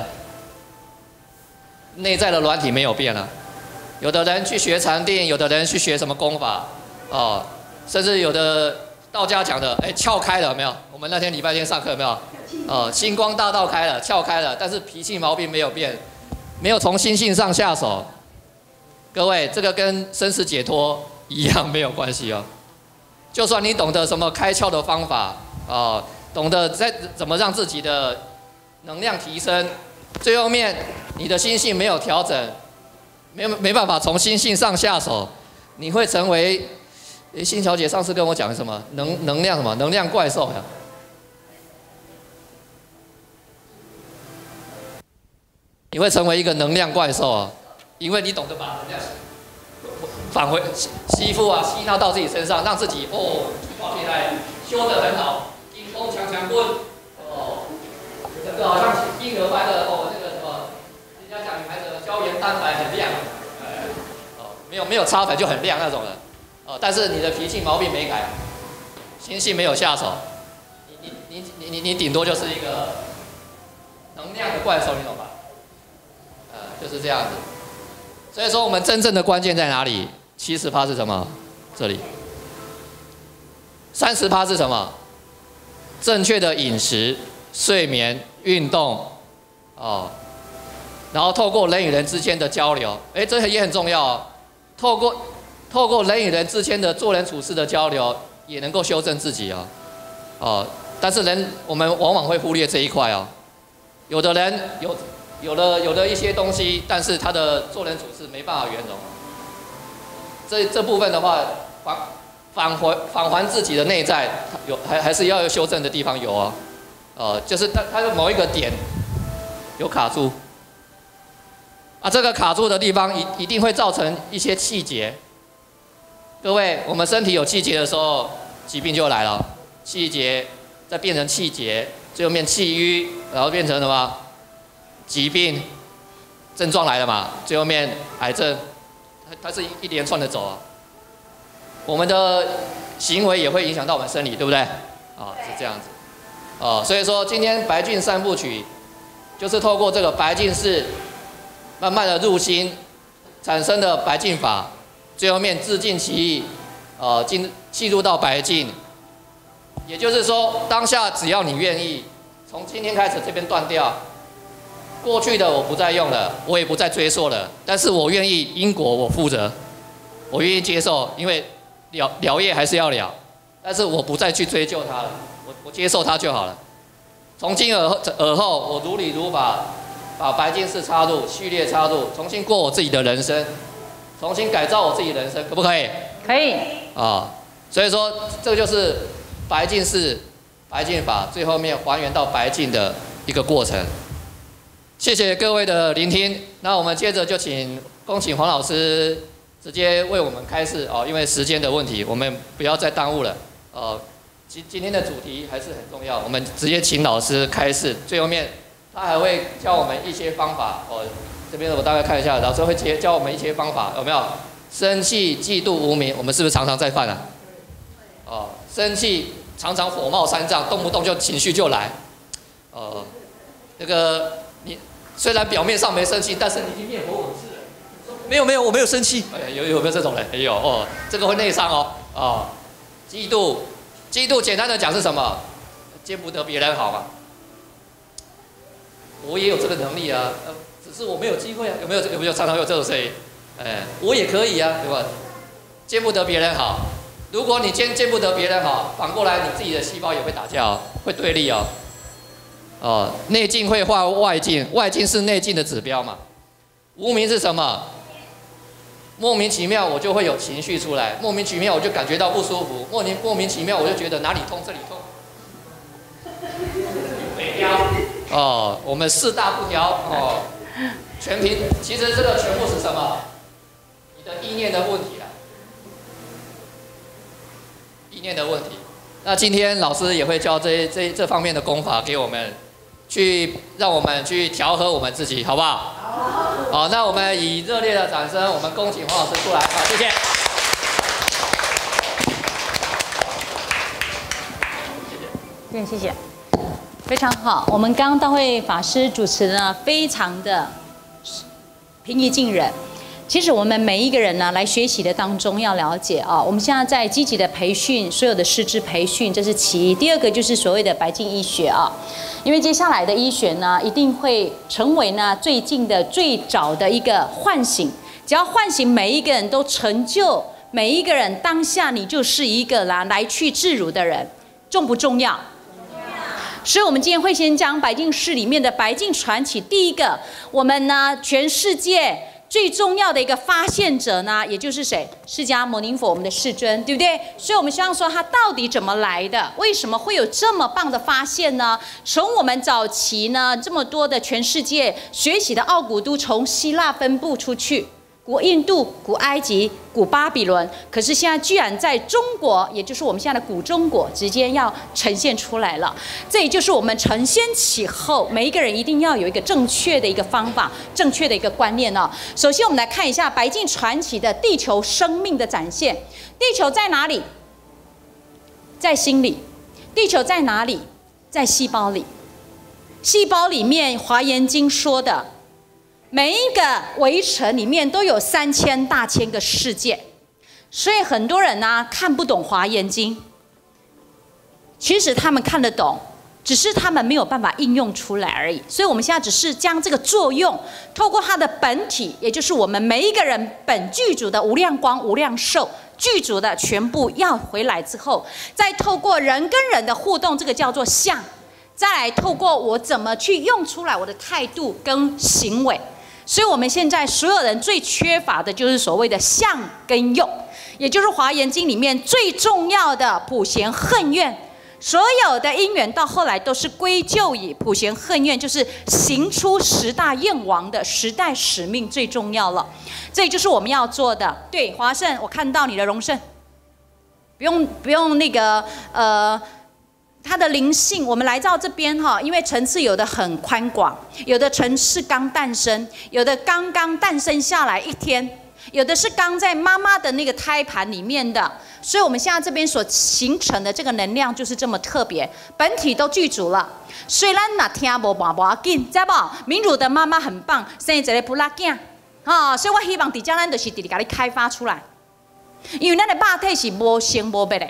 内在的软体没有变了。有的人去学禅定，有的人去学什么功法，哦，甚至有的道家讲的，哎，窍开了没有？我们那天礼拜天上课有没有？哦，星光大道开了，窍开了，但是脾气毛病没有变，没有从心性上下手。各位，这个跟生死解脱一样没有关系哦。就算你懂得什么开窍的方法哦，懂得在怎么让自己的能量提升，最后面你的心性没有调整，没没办法从心性上下手，你会成为，诶，辛小姐上次跟我讲什么能能量什么能量怪兽呀？你会成为一个能量怪兽啊，因为你懂得把能量。返回吸附啊，吸纳到自己身上，让自己哦，跑起来修得很好，金风强强棍，这好像婴儿般的哦，那个什么，人家讲女孩子胶原蛋白很亮，哦，没有没有擦粉就很亮那种的，哦，但是你的脾气毛病没改，心性没有下手，你你你你你你顶多就是一个能量的怪兽，你懂吧？呃，就是这样子。所以说我们真正的关键在哪里？七十趴是什么？这里。三十趴是什么？正确的饮食、睡眠、运动，哦，然后透过人与人之间的交流，哎，这也很重要。透过透过人与人之间的做人处事的交流，也能够修正自己哦。哦，但是人我们往往会忽略这一块哦。有的人有有了有了一些东西，但是他的做人处事没办法圆融。这这部分的话，返返回返还自己的内在，有还还是要有修正的地方有哦。呃，就是他他的某一个点有卡住。啊，这个卡住的地方一一定会造成一些气结。各位，我们身体有气结的时候，疾病就来了。气结再变成气结，最后面气瘀，然后变成什么？疾病症状来了嘛？最后面癌症，它它是一连串的走啊。我们的行为也会影响到我们生理，对不对？啊，是这样子。哦，所以说今天白净三部曲，就是透过这个白净式。慢慢的入心，产生的白净法，最后面自净其意，呃，进进入到白净。也就是说，当下只要你愿意，从今天开始这边断掉，过去的我不再用了，我也不再追溯了。但是我愿意因果我负责，我愿意接受，因为了了业还是要了，但是我不再去追究它了，我我接受它就好了。从今而而后，我如理如法。把白金式插入，序列插入，重新过我自己的人生，重新改造我自己人生，可不可以？可以。啊，所以说这个就是白净式白净法最后面还原到白净的一个过程。谢谢各位的聆听，那我们接着就请恭请黄老师直接为我们开示哦，因为时间的问题，我们不要再耽误了。呃，今今天的主题还是很重要，我们直接请老师开示最后面。他还会教我们一些方法，哦，这边我大概看一下，老师会教教我们一些方法，有没有？生气、嫉妒、无名，我们是不是常常在犯啊？哦，生气常常火冒三丈，动不动就情绪就来，哦，那个你虽然表面上没生气，但是你已经面红耳赤了。没有没有，我没有生气。哎，有有没有这种人？没有哦，这个会内伤哦。哦，嫉妒，嫉妒简单的讲是什么？见不得别人好嘛。我也有这个能力啊，只是我没有机会啊，有没有？有没有常常有这种声音？哎，我也可以啊，对吧？见不得别人好，如果你见见不得别人好，反过来你自己的细胞也会打架，会对立哦。哦，内镜会化外镜，外镜是内镜的指标嘛？无名是什么？莫名其妙我就会有情绪出来，莫名其妙我就感觉到不舒服，莫名莫名其妙我就觉得哪里痛这里痛。哦，我们四大不调哦，全凭其实这个全部是什么？你的意念的问题啊，意念的问题。那今天老师也会教这这这方面的功法给我们，去让我们去调和我们自己，好不好？好。那我们以热烈的掌声，我们恭请黄老师出来，好，谢谢。谢谢，谢谢。非常好，我们刚刚大会法师主持呢，非常的平易近人。其实我们每一个人呢，来学习的当中要了解啊，我们现在在积极的培训所有的师资培训，这是其一。第二个就是所谓的白净医学啊，因为接下来的医学呢，一定会成为呢最近的最早的一个唤醒。只要唤醒每一个人都成就每一个人当下，你就是一个啦来去自如的人，重不重要？所以，我们今天会先讲《白净寺》里面的《白净传奇》。第一个，我们呢，全世界最重要的一个发现者呢，也就是谁？释迦牟尼佛，我们的世尊，对不对？所以我们希望说，他到底怎么来的？为什么会有这么棒的发现呢？从我们早期呢，这么多的全世界学习的奥古都，从希腊分布出去，古印度、古埃及、古巴比伦，可是现在居然在中国，也就是我们现在的古中国，直接要呈现出来了。这也就是我们承先启后，每一个人一定要有一个正确的一个方法，正确的一个观念呢。首先，我们来看一下白净传奇的地球生命的展现。地球在哪里？在心里。地球在哪里？在细胞里。细胞里面，《华严经》说的。每一个围城里面都有三千大千个世界，所以很多人呢看不懂《华严经》，其实他们看得懂，只是他们没有办法应用出来而已。所以我们现在只是将这个作用，透过它的本体，也就是我们每一个人本具足的无量光、无量寿具足的全部要回来之后，再透过人跟人的互动，这个叫做相，再来透过我怎么去用出来我的态度跟行为。所以，我们现在所有人最缺乏的就是所谓的相跟用，也就是《华严经》里面最重要的普贤恨怨。所有的因缘到后来都是归咎于普贤恨怨，就是行出十大愿王的时代使命最重要了。这就是我们要做的。对，华盛，我看到你的荣盛，不用不用那个呃。它的灵性，我们来到这边哈，因为层次有的很宽广，有的层次刚诞生，有的刚刚诞生下来一天，有的是刚在妈妈的那个胎盘里面的，所以我们现在这边所形成的这个能量就是这么特别，本体都具足了。虽然那听无半要紧，知不？民主的妈妈很棒，生一个不拉囝，啊，所以我希望底下咱就是直直给你开发出来，因为咱的肉体是无生无灭的。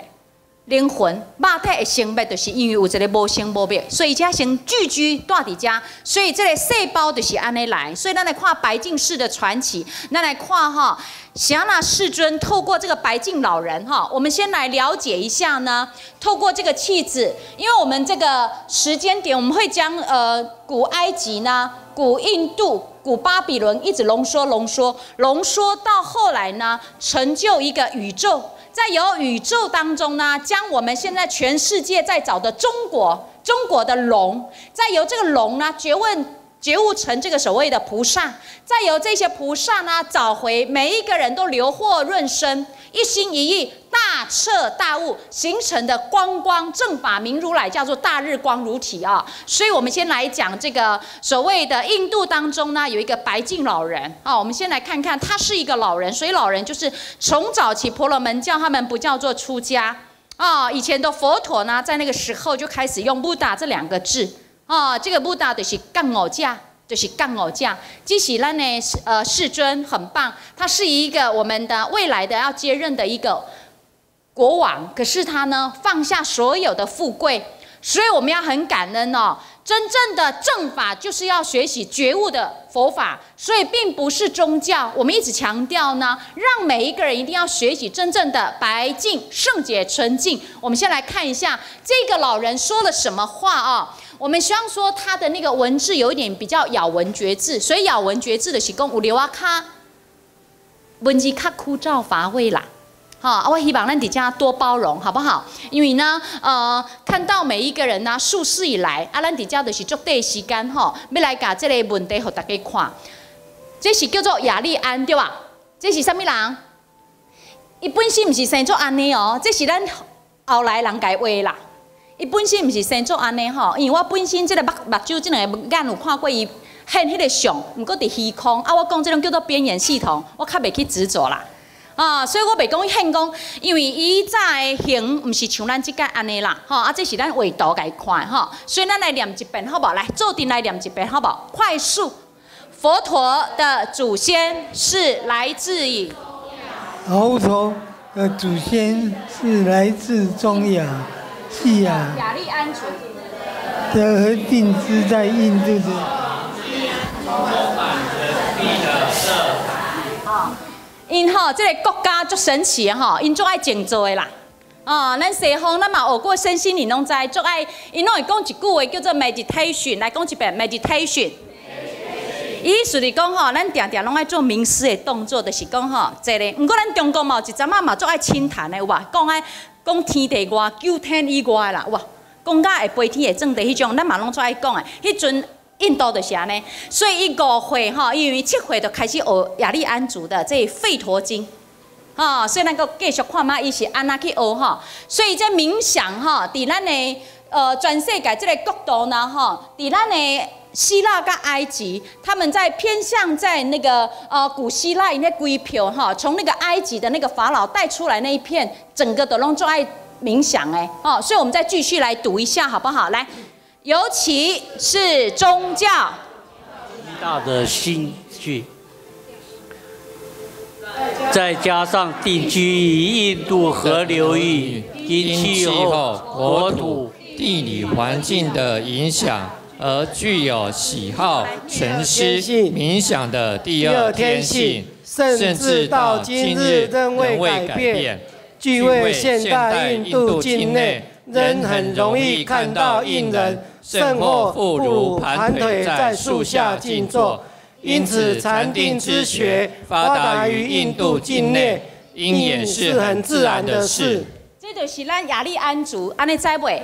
灵魂肉体的生灭，就是因为有一个无生无灭，所以才先聚居住伫遮。所以这个细胞就是安尼来。所以咱来看白净氏的传奇，咱来看哈，霞那世尊透过这个白净老人哈，我们先来了解一下呢。透过这个气质，因为我们这个时间点，我们会将呃古埃及呢、古印度、古巴比伦一直浓缩、浓缩、浓缩到后来呢，成就一个宇宙。在由宇宙当中呢，将我们现在全世界在找的中国，中国的龙，再由这个龙呢，觉问觉悟成这个所谓的菩萨，再由这些菩萨呢，找回每一个人都留获润生。一心一意彻大悟形成的光光正法明如来叫做大日光如体啊，所以我们先来讲这个所谓的印度当中呢有一个白净老人。啊，我们先来看看他是一个老人，所以老人就是从早期婆罗门教他们不叫做出家。啊，以前的佛陀呢在那个时候就开始用布达这两个字。啊，这个布达就是干偶架。就是杠偶架，即使咱呢，呃，世尊很棒，他是一个我们的未来的要接任的一个国王，可是他呢放下所有的富贵，所以我们要很感恩哦。真正的正法就是要学习觉悟的佛法，所以并不是宗教。我们一直强调呢，让每一个人一定要学习真正的白净、圣洁、纯净。我们先来看一下这个老人说了什么话啊？我们希望说他的那个文字有一点比较咬文嚼字，所以咬文嚼字的是讲有流啊卡，文字卡枯燥乏味啦。好，我希望咱大家多包容，好不好？因为呢，呃，看到每一个人呢，数世以来，啊，咱大家都是足对时间吼，要来把这个问题给大家看。这是叫做亚利安，对吧？这是什么人？伊本身不是生做安尼哦，这是咱后来人改话啦。伊本身毋是生做安尼吼，因为我本身即个目目睭即两个眼有看过伊现迄个相，毋过伫虚空。啊，我讲即种叫做边缘系统，我较袂去执着啦。啊，所以我袂讲现讲，因为伊在形毋是像咱即个安尼啦，吼啊，这是咱画图来看吼。所以咱来念一遍好无？来，坐定来念一遍好无？快速，佛陀的祖先是来自于。佛陀的祖先是来自中亚。是啊，雅利安族，的和定居在印度的。因吼，这个国家足神奇的吼，因足爱静坐的啦。哦，咱西方咱嘛学过身心灵拢知，足爱因拢会讲一句话叫做 meditation，来讲一遍 meditation。意思是讲吼，咱定定拢爱做冥思的动作，就是讲吼，这个。毋过咱中国嘛，一阵仔嘛足爱清谈的有无？讲爱。讲天地外，九天以外啦，哇！讲甲会飞天会正地迄种，咱嘛拢足爱讲诶。迄阵印度的是安尼，所以伊五岁哈，因为七岁就开始学雅利安族的这吠陀经，哈，所以咱个继续看嘛，伊是安那去学哈，所以这冥想哈，伫咱的呃全世界这个角度呢哈，伫咱的希腊跟埃及，他们在偏向在那个呃古希腊那规票哈，从那个埃及的那个法老带出来那一片，整个的拢做爱冥想哎，哦，所以我们再继续来读一下好不好？来。尤其是宗教，大的兴趣，再加上定居于印度河流域，因气候、国土、地理环境的影响，而具有喜好沉思冥想的第二天性，甚至到今日仍未改变。据为现代印度境内，仍很容易看到印人。甚或妇孺盘腿在树下静坐，因此禅定之学发达于印度境内，因也是很自然的事。这就是咱雅利安族，安尼知袂？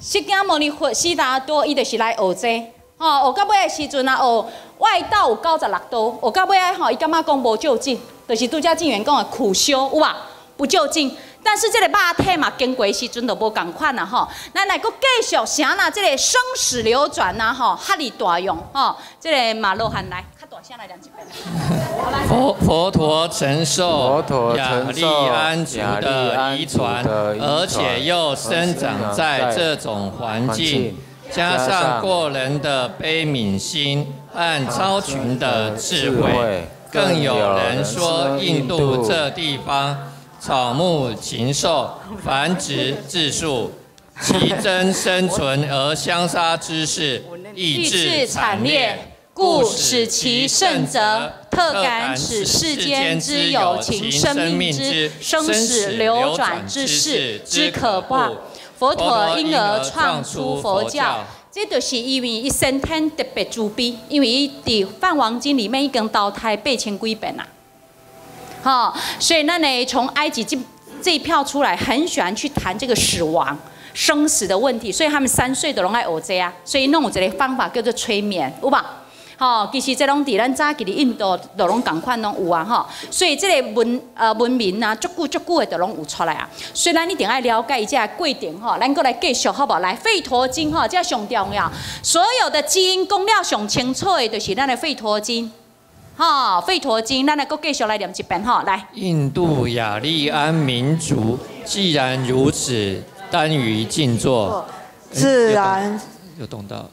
释迦牟尼佛悉达多，伊就是来学这，吼学到尾的时阵啊，学外道有九十六道，学到尾啊，吼伊感觉讲无就近，就是拄则静远讲的苦修，有吧？不就近。但是这个肉体嘛，经过时阵就无共款啦吼。咱来个继续啥呐？这个生死流转呐吼，哈利大用吼。这个马路汉来，较大声来两句。佛佛陀承受雅利安族的遗传，而且又生长在这种环境，加上过人的悲悯心和超群的智慧，更有人说印度这地方。草木禽兽繁殖自数，其真生存而相杀之事，亦至惨烈。故使其圣者，特感此世间之有情生命之生死流转之事之可怕。佛陀因而创出佛教，这就是因为一生天特别慈悲，因为伊伫《梵王经》里面已经投胎八千几遍好，所以那呢，从埃及这这一票出来，很喜欢去谈这个死亡、生死的问题，所以他们三岁都拢爱学这啊，所以弄一个方法叫做催眠，有吧？好，其实这拢伫咱早期的印度都拢共款拢有啊，哈，所以这个文呃文明啊，足久足久的都拢有出来啊。虽然你定爱了解一下贵点哈，咱过来继续好不好？来，吠陀经哈，这上重要，所有的基因功料上清楚的，就是咱的吠陀经。哈，吠陀经，咱来个继续来念一遍哈，来。印度雅利安民族既然如此，单于静坐，自然有懂到，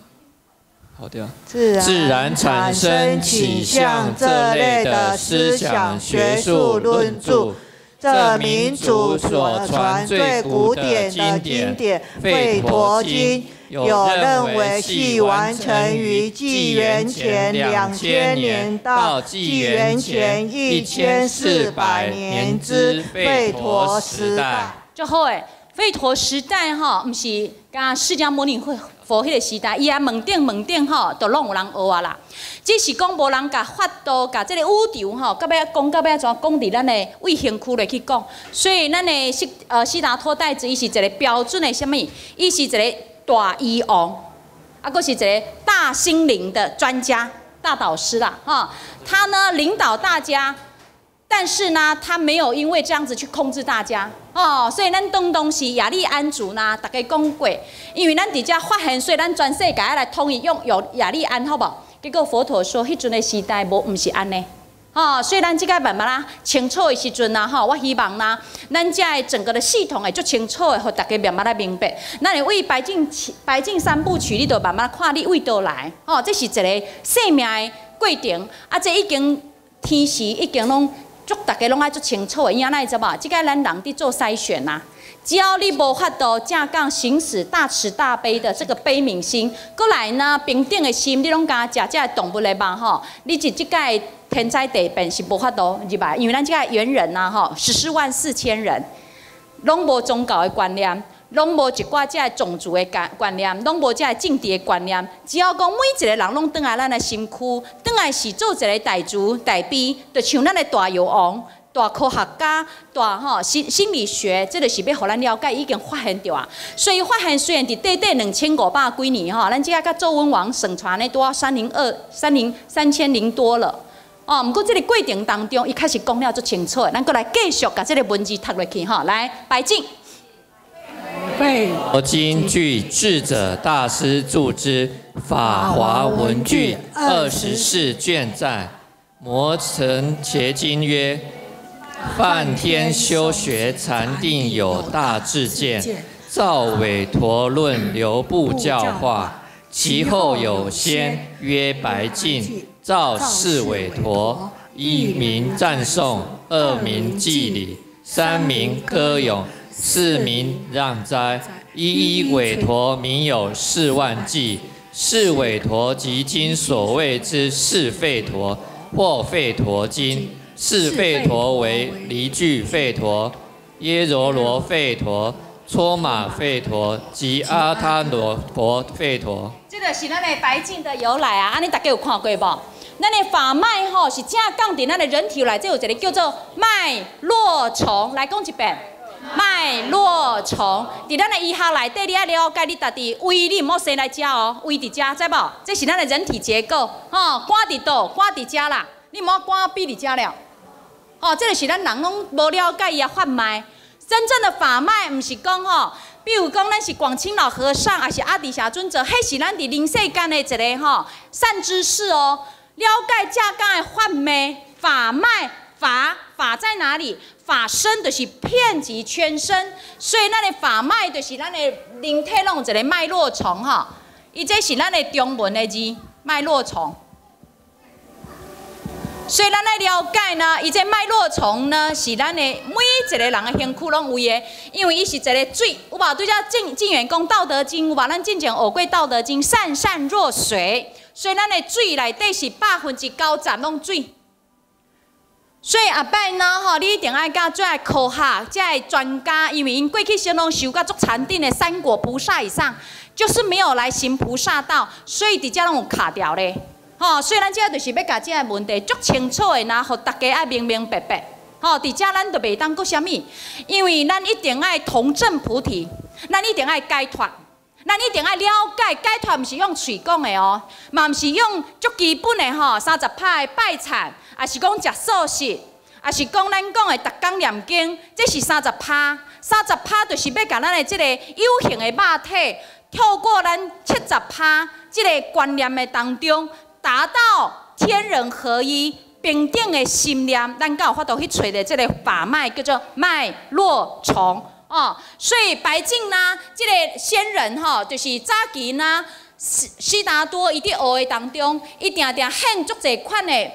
好的。自然产生起向这类的思想学术论著。这民族所传最古典的经典《吠陀经》。有认为系完成于纪元前两千年到纪元前一千四百年之吠陀时代。就好诶，吠陀时代吼，毋是甲释迦牟尼佛佛迄个时代，伊啊门顶门顶吼，都拢有人学啊啦。只是讲无人甲法度，甲即个宇宙吼，到尾讲到尾怎讲伫咱的卫星区来去讲。所以咱的释呃悉达托代子，伊是一个标准的什物？伊是一个。大医王，啊，佫是一个大心灵的专家、大导师啦，哈。他呢领导大家，但是呢，他没有因为这样子去控制大家，哦。所以咱东东西雅利安族呢，大家讲过，因为咱伫遮发现，所以咱全世界来统一用有雅利安，好不好？结果佛陀说，迄阵的时代无，毋是安尼。哦，所以咱即个慢慢啦，清楚的时阵呐，吼，我希望呐，咱遮的整个的系统会足清楚的，互大家慢慢来明白。那你为白净白净三部曲，你都慢慢看你为倒来，哦，这是一个生命的过程，啊，这已经天时已经拢足大家拢爱足清楚的，因安尼知无？即个咱人伫做筛选呐。只要你无法度正讲行使大慈大悲的这个悲悯心，过来呢平等的心，你拢敢食这动物的肉吼，你是即个天灾地变是无法度入来，因为咱即个猿人呐吼，十四万四千人，拢无宗教的观念，拢无一寡即个种族的观观念，拢无即个政治的观念。只要讲每一个人拢倒来咱的身躯，倒来是做一个大族大悲，就像咱的大药王。大科学家、大吼心心理学，这个是要互咱了解，已经发现着啊。所以发现虽然伫短短两千五百几年吼，咱即个甲周文王盛传的多三零二三零三千零多了。哦，毋过这个过程当中，一开始讲了足清楚的，咱过来继续甲这个文字读落去吼。来，白敬。佛经据智者大师著之《法华文具》二十四卷载，摩城伽经曰：梵天修学禅定有大智见，造韦陀论流布教化，其后有仙曰白净，造四韦陀，一名赞颂，二名祭礼，三名歌咏。四名让斋，一一韦陀名有四万计。是韦陀即今所谓之四吠陀，或吠陀经。四吠陀为离句吠陀、耶罗罗吠陀、搓马吠陀及阿他罗佛吠陀。这个是咱的白净的由来啊！啊，你大家有看过无？咱的法脉吼是正讲伫咱的人体内，这有一个叫做脉络丛，来讲一遍。脉络丛，伫咱的医学内底，你要了解，你家己胃你毋好先来食哦，胃伫遮，知无？这是咱的人体结构，吼，肝伫倒，肝伫遮啦，你毋好肝闭伫遮了。哦，这个是咱人拢无了解伊的法脉。真正的法脉，毋是讲吼，比如讲咱是广清老和尚，还是阿底峡尊者，迄是咱伫灵世间的一个吼善知识哦。了解正讲的法脉，法脉法法在哪里？法身就是遍及全身，所以咱的法脉就是咱的灵体拢一个脉络丛哈。伊这是咱的中文的字脉络丛。所以咱来了解呢，伊这脉络丛呢是咱的每一个人的身躯拢有的，因为伊是一个水，有无？对遮晋晋元讲《道德经》，有无？咱进前学过《道德经》，善善若水，所以咱的水内底是百分之九十拢水。所以阿伯呢，吼，你一定爱甲最科学、最专家，因为因过去先拢修甲足禅定的三果菩萨以上，就是没有来行菩萨道，所以伫遮拢有卡掉咧。吼，所以咱遮就是要甲遮个问题足清楚的，然后大家爱明明白白。吼，伫遮咱就袂当搁啥物，因为咱一定爱同证菩提，咱一定爱解脱，咱一定爱了解解脱，毋是用嘴讲的哦，嘛毋是用足基本的吼三十拍的拜忏。也是讲食素食，也是讲咱讲的逐工念经，这是三十趴。三十趴就是要甲咱的这个有形的肉体，透过咱七十趴这个观念的当中，达到天人合一、平等的心念，咱才有法度去找到这个法脉，叫做脉络丛哦。所以白净呢，这个仙人吼，就是早期呢，悉悉达多伊伫学的当中，一定定献足侪款的。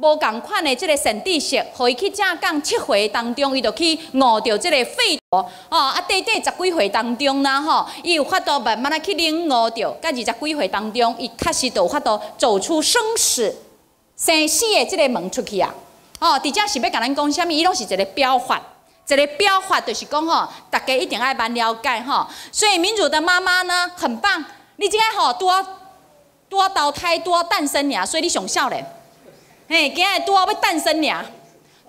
无共款的即个神地色，互伊去正讲七回当中，伊就去悟着即个废陀哦。啊，短短十几回当中啦，吼，伊有法度慢慢来去领悟着。甲二十几回当中，伊确实有法度走出生死生死的即个门出去啊。哦，伫遮是要甲咱讲啥物？伊拢是一个标法，一个标法就是讲吼，大家一定爱蛮了解吼。所以民主的妈妈呢，很棒。你今个吼多多胞胎多诞生尔，所以你上少咧。嘿，今日拄好要诞生俩，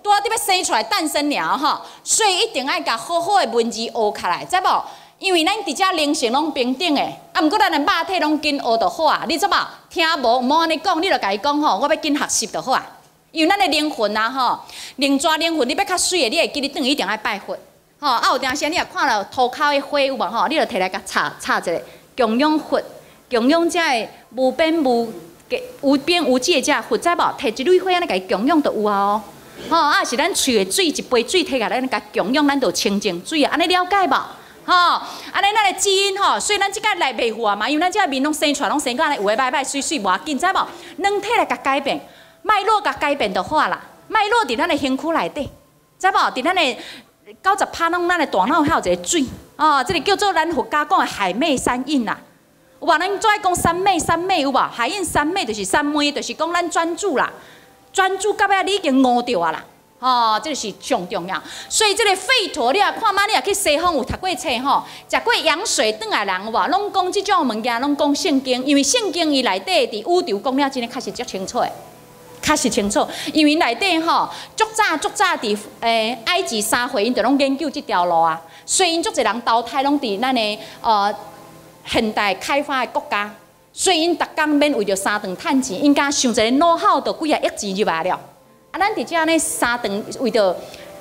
拄好伫要生出来诞生俩吼，所以一定爱甲好好的文字学起来，知无？因为咱伫遮灵性拢平等诶，啊，毋过咱诶肉体拢紧学就好啊，你知无？听无毋安尼讲，你著甲伊讲吼，我要紧学习就好啊。因为咱的灵魂啊吼，灵抓灵魂，你要较水的，你会记得等于一定爱拜佛，吼。啊，有当时你也看了涂骹的花有无吼，你著摕来甲插插一下，供养佛，供养遮的无边无。无边无际的遮佛，知无？摕一蕊花安尼甲伊供养就有啊哦。吼啊，是咱喙的水一杯水摕下来，咱甲供养，咱就清净水啊。安尼了解无？吼，安尼咱的基因吼，所以咱即个来袂赴啊嘛，因为咱遮面拢生出来拢生个安尼有诶歹歹水水无要紧，知无？软体来甲改变，脉络甲改变就好啦。脉络伫咱的身躯内底，知无？伫咱的九十趴拢咱的大脑还有一个水，哦，这个叫做咱佛家讲的海媚三印啦。有无？咱做爱讲三昧，三昧有无？海印三昧就是三昧，就是讲咱专注啦，专注到尾你已经悟到啊啦，吼，这是上重要。所以这个废陀，你也看嘛，你也去西方有读过册吼，食过羊水转来人有无？拢讲即种物件，拢讲圣经，因为圣经伊内底伫宇宙讲了真诶，确实足清楚诶。较实清楚，因为内底吼，足早足早伫诶埃及三回，因就拢研究即条路啊，所以因足侪人投胎拢伫咱诶呃现代开发诶国家，所以因逐工免为着三顿趁钱，因敢想一个脑海都几啊亿钱入来了。啊，咱伫遮呢三顿为着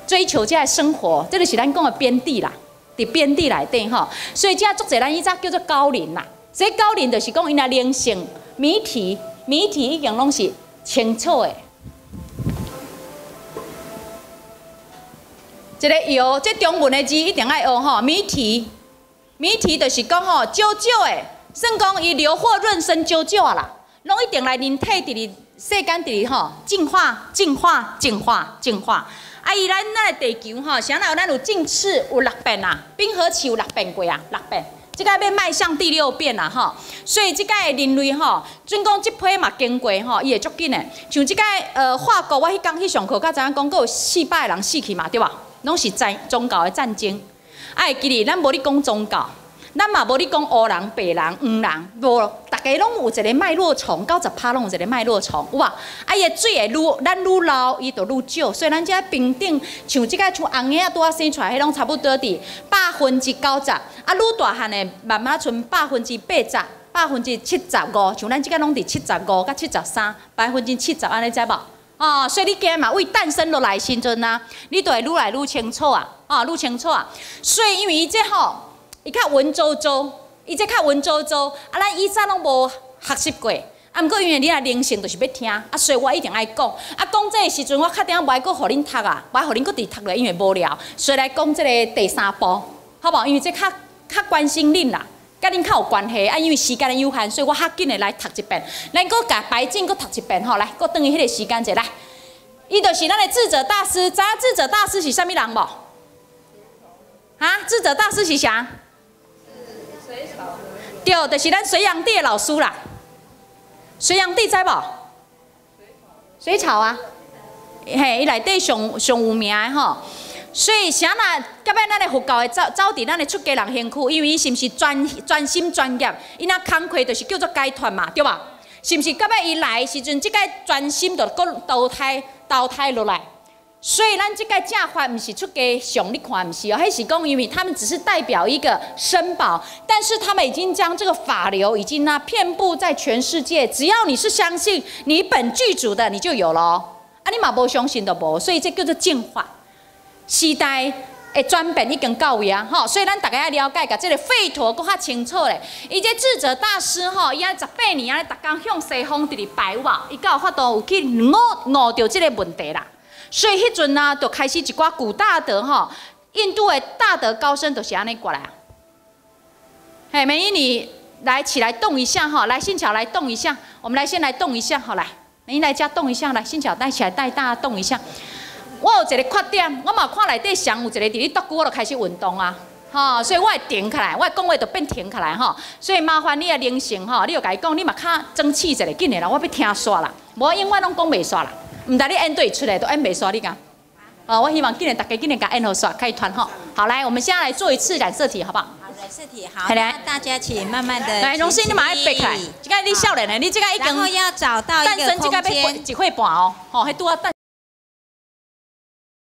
追求遮个生活，这就是咱讲诶边地啦，伫边地内底吼，所以遮足侪咱以早叫做高龄啦，所以高龄就是讲因诶灵性谜题，谜题已经拢是。清楚的，一个药，这中文的字一定要学吼。谜题，谜题就是讲吼，少少的，算讲伊流火润身少少啊啦，拢一定来人体伫哩世间伫哩吼，净化、净化、净化、净化。啊，伊咱咱的地球吼，啥有咱有进次有六遍啊，冰河期有六遍过啊，六遍。即个要迈向第六遍啦，吼，所以即个人类吼，准讲即批嘛经过吼，伊会足紧的。像即个呃，法国我迄天去上课，甲知影讲，佫有四百个人死去嘛，对吧？拢是战宗教的战争。哎，记哩，咱无咧讲宗教。咱嘛无你讲黑人、白人、黄人，无，大家拢有一个脉络虫，九十趴拢有一个脉络虫，有啊。啊，伊水会愈，咱愈老，伊就愈少。所以咱遮平顶，像即个像红仔拄啊生出来，迄拢差不多伫百分之九十。啊，愈大汉的慢慢剩百分之八十、百分之七十五。像咱即个拢伫七十五甲七十三，百分之七十安尼知无？哦，所以你今嘛为诞生落来时阵啊，你都会愈来愈清楚啊，哦，愈清楚啊。所以因为伊这吼。伊较文绉绉，伊这较文绉绉，啊，咱以前拢无学习过，啊，毋过因为你若灵性就是要听，啊，所以我一定爱讲，啊，讲这个时阵我确定无爱搁互恁读啊，无爱互恁搁伫读落，因为无聊，所以来讲这个第三步，好无？因为这较较关心恁啦，甲恁较有关系，啊，因为时间的有限，所以我较紧的来读一遍，咱搁甲白静搁读一遍吼，来，搁等于迄个时间者来，伊就是咱的智者大师，知影智者大师是啥物人无？啊，智者大师是啥？对，就是咱隋炀帝的老师啦。隋炀帝知无？隋朝啊，嘿，伊内底上上有名的吼。所以啥那，甲尾咱的佛教的走走伫咱的出家人身躯，因为伊是毋是专专心专业？伊那工课就是叫做解脱嘛，对吧？是毋是？甲尾伊来时阵，即个专心就搁倒胎倒胎落来。所以咱这个正法不是出家上，你看不是哦，还是讲因为他们只是代表一个申宝，但是他们已经将这个法流已经呢遍布在全世界，只要你是相信你本具足的，你就有了。啊，你嘛无相信都无，所以这叫做净化。时代诶转变已经到位啊，吼！所以咱大家要了解甲这个吠陀搁较清楚咧。伊这智者大师吼，伊啊十八年啊，逐工向西方伫咧拜哇，伊有法度有去悟悟到这个问题啦。所以迄阵呢，就开始一寡古大德哈，印度的大德高僧都是安尼过来啊。嘿，美女你来起来动一下哈，来新巧来动一下，我们来先来动一下，好来，美女来家动一下，来新巧带起来带大家动一下。我有一个缺点，我嘛看内底上有一个伫咧踱鼓，我就开始运动啊，哈，所以我会停下来，我讲话就变停下来哈。所以麻烦你啊灵性哈，你又甲伊讲，你嘛较争气一下，紧的啦，我要听煞啦，无永远拢讲袂煞啦。唔带，你按对出来都按没刷，你讲。哦，我希望今年大家今年甲按好刷，可以团吼。好，来，我们现在来做一次染色体，好不好？好，染色体好。来，大家请慢慢的。来，荣幸，你马上背开。这个你笑脸呢？你这个一根。然后要找到一个空间。几块半哦，哦，还多蛋。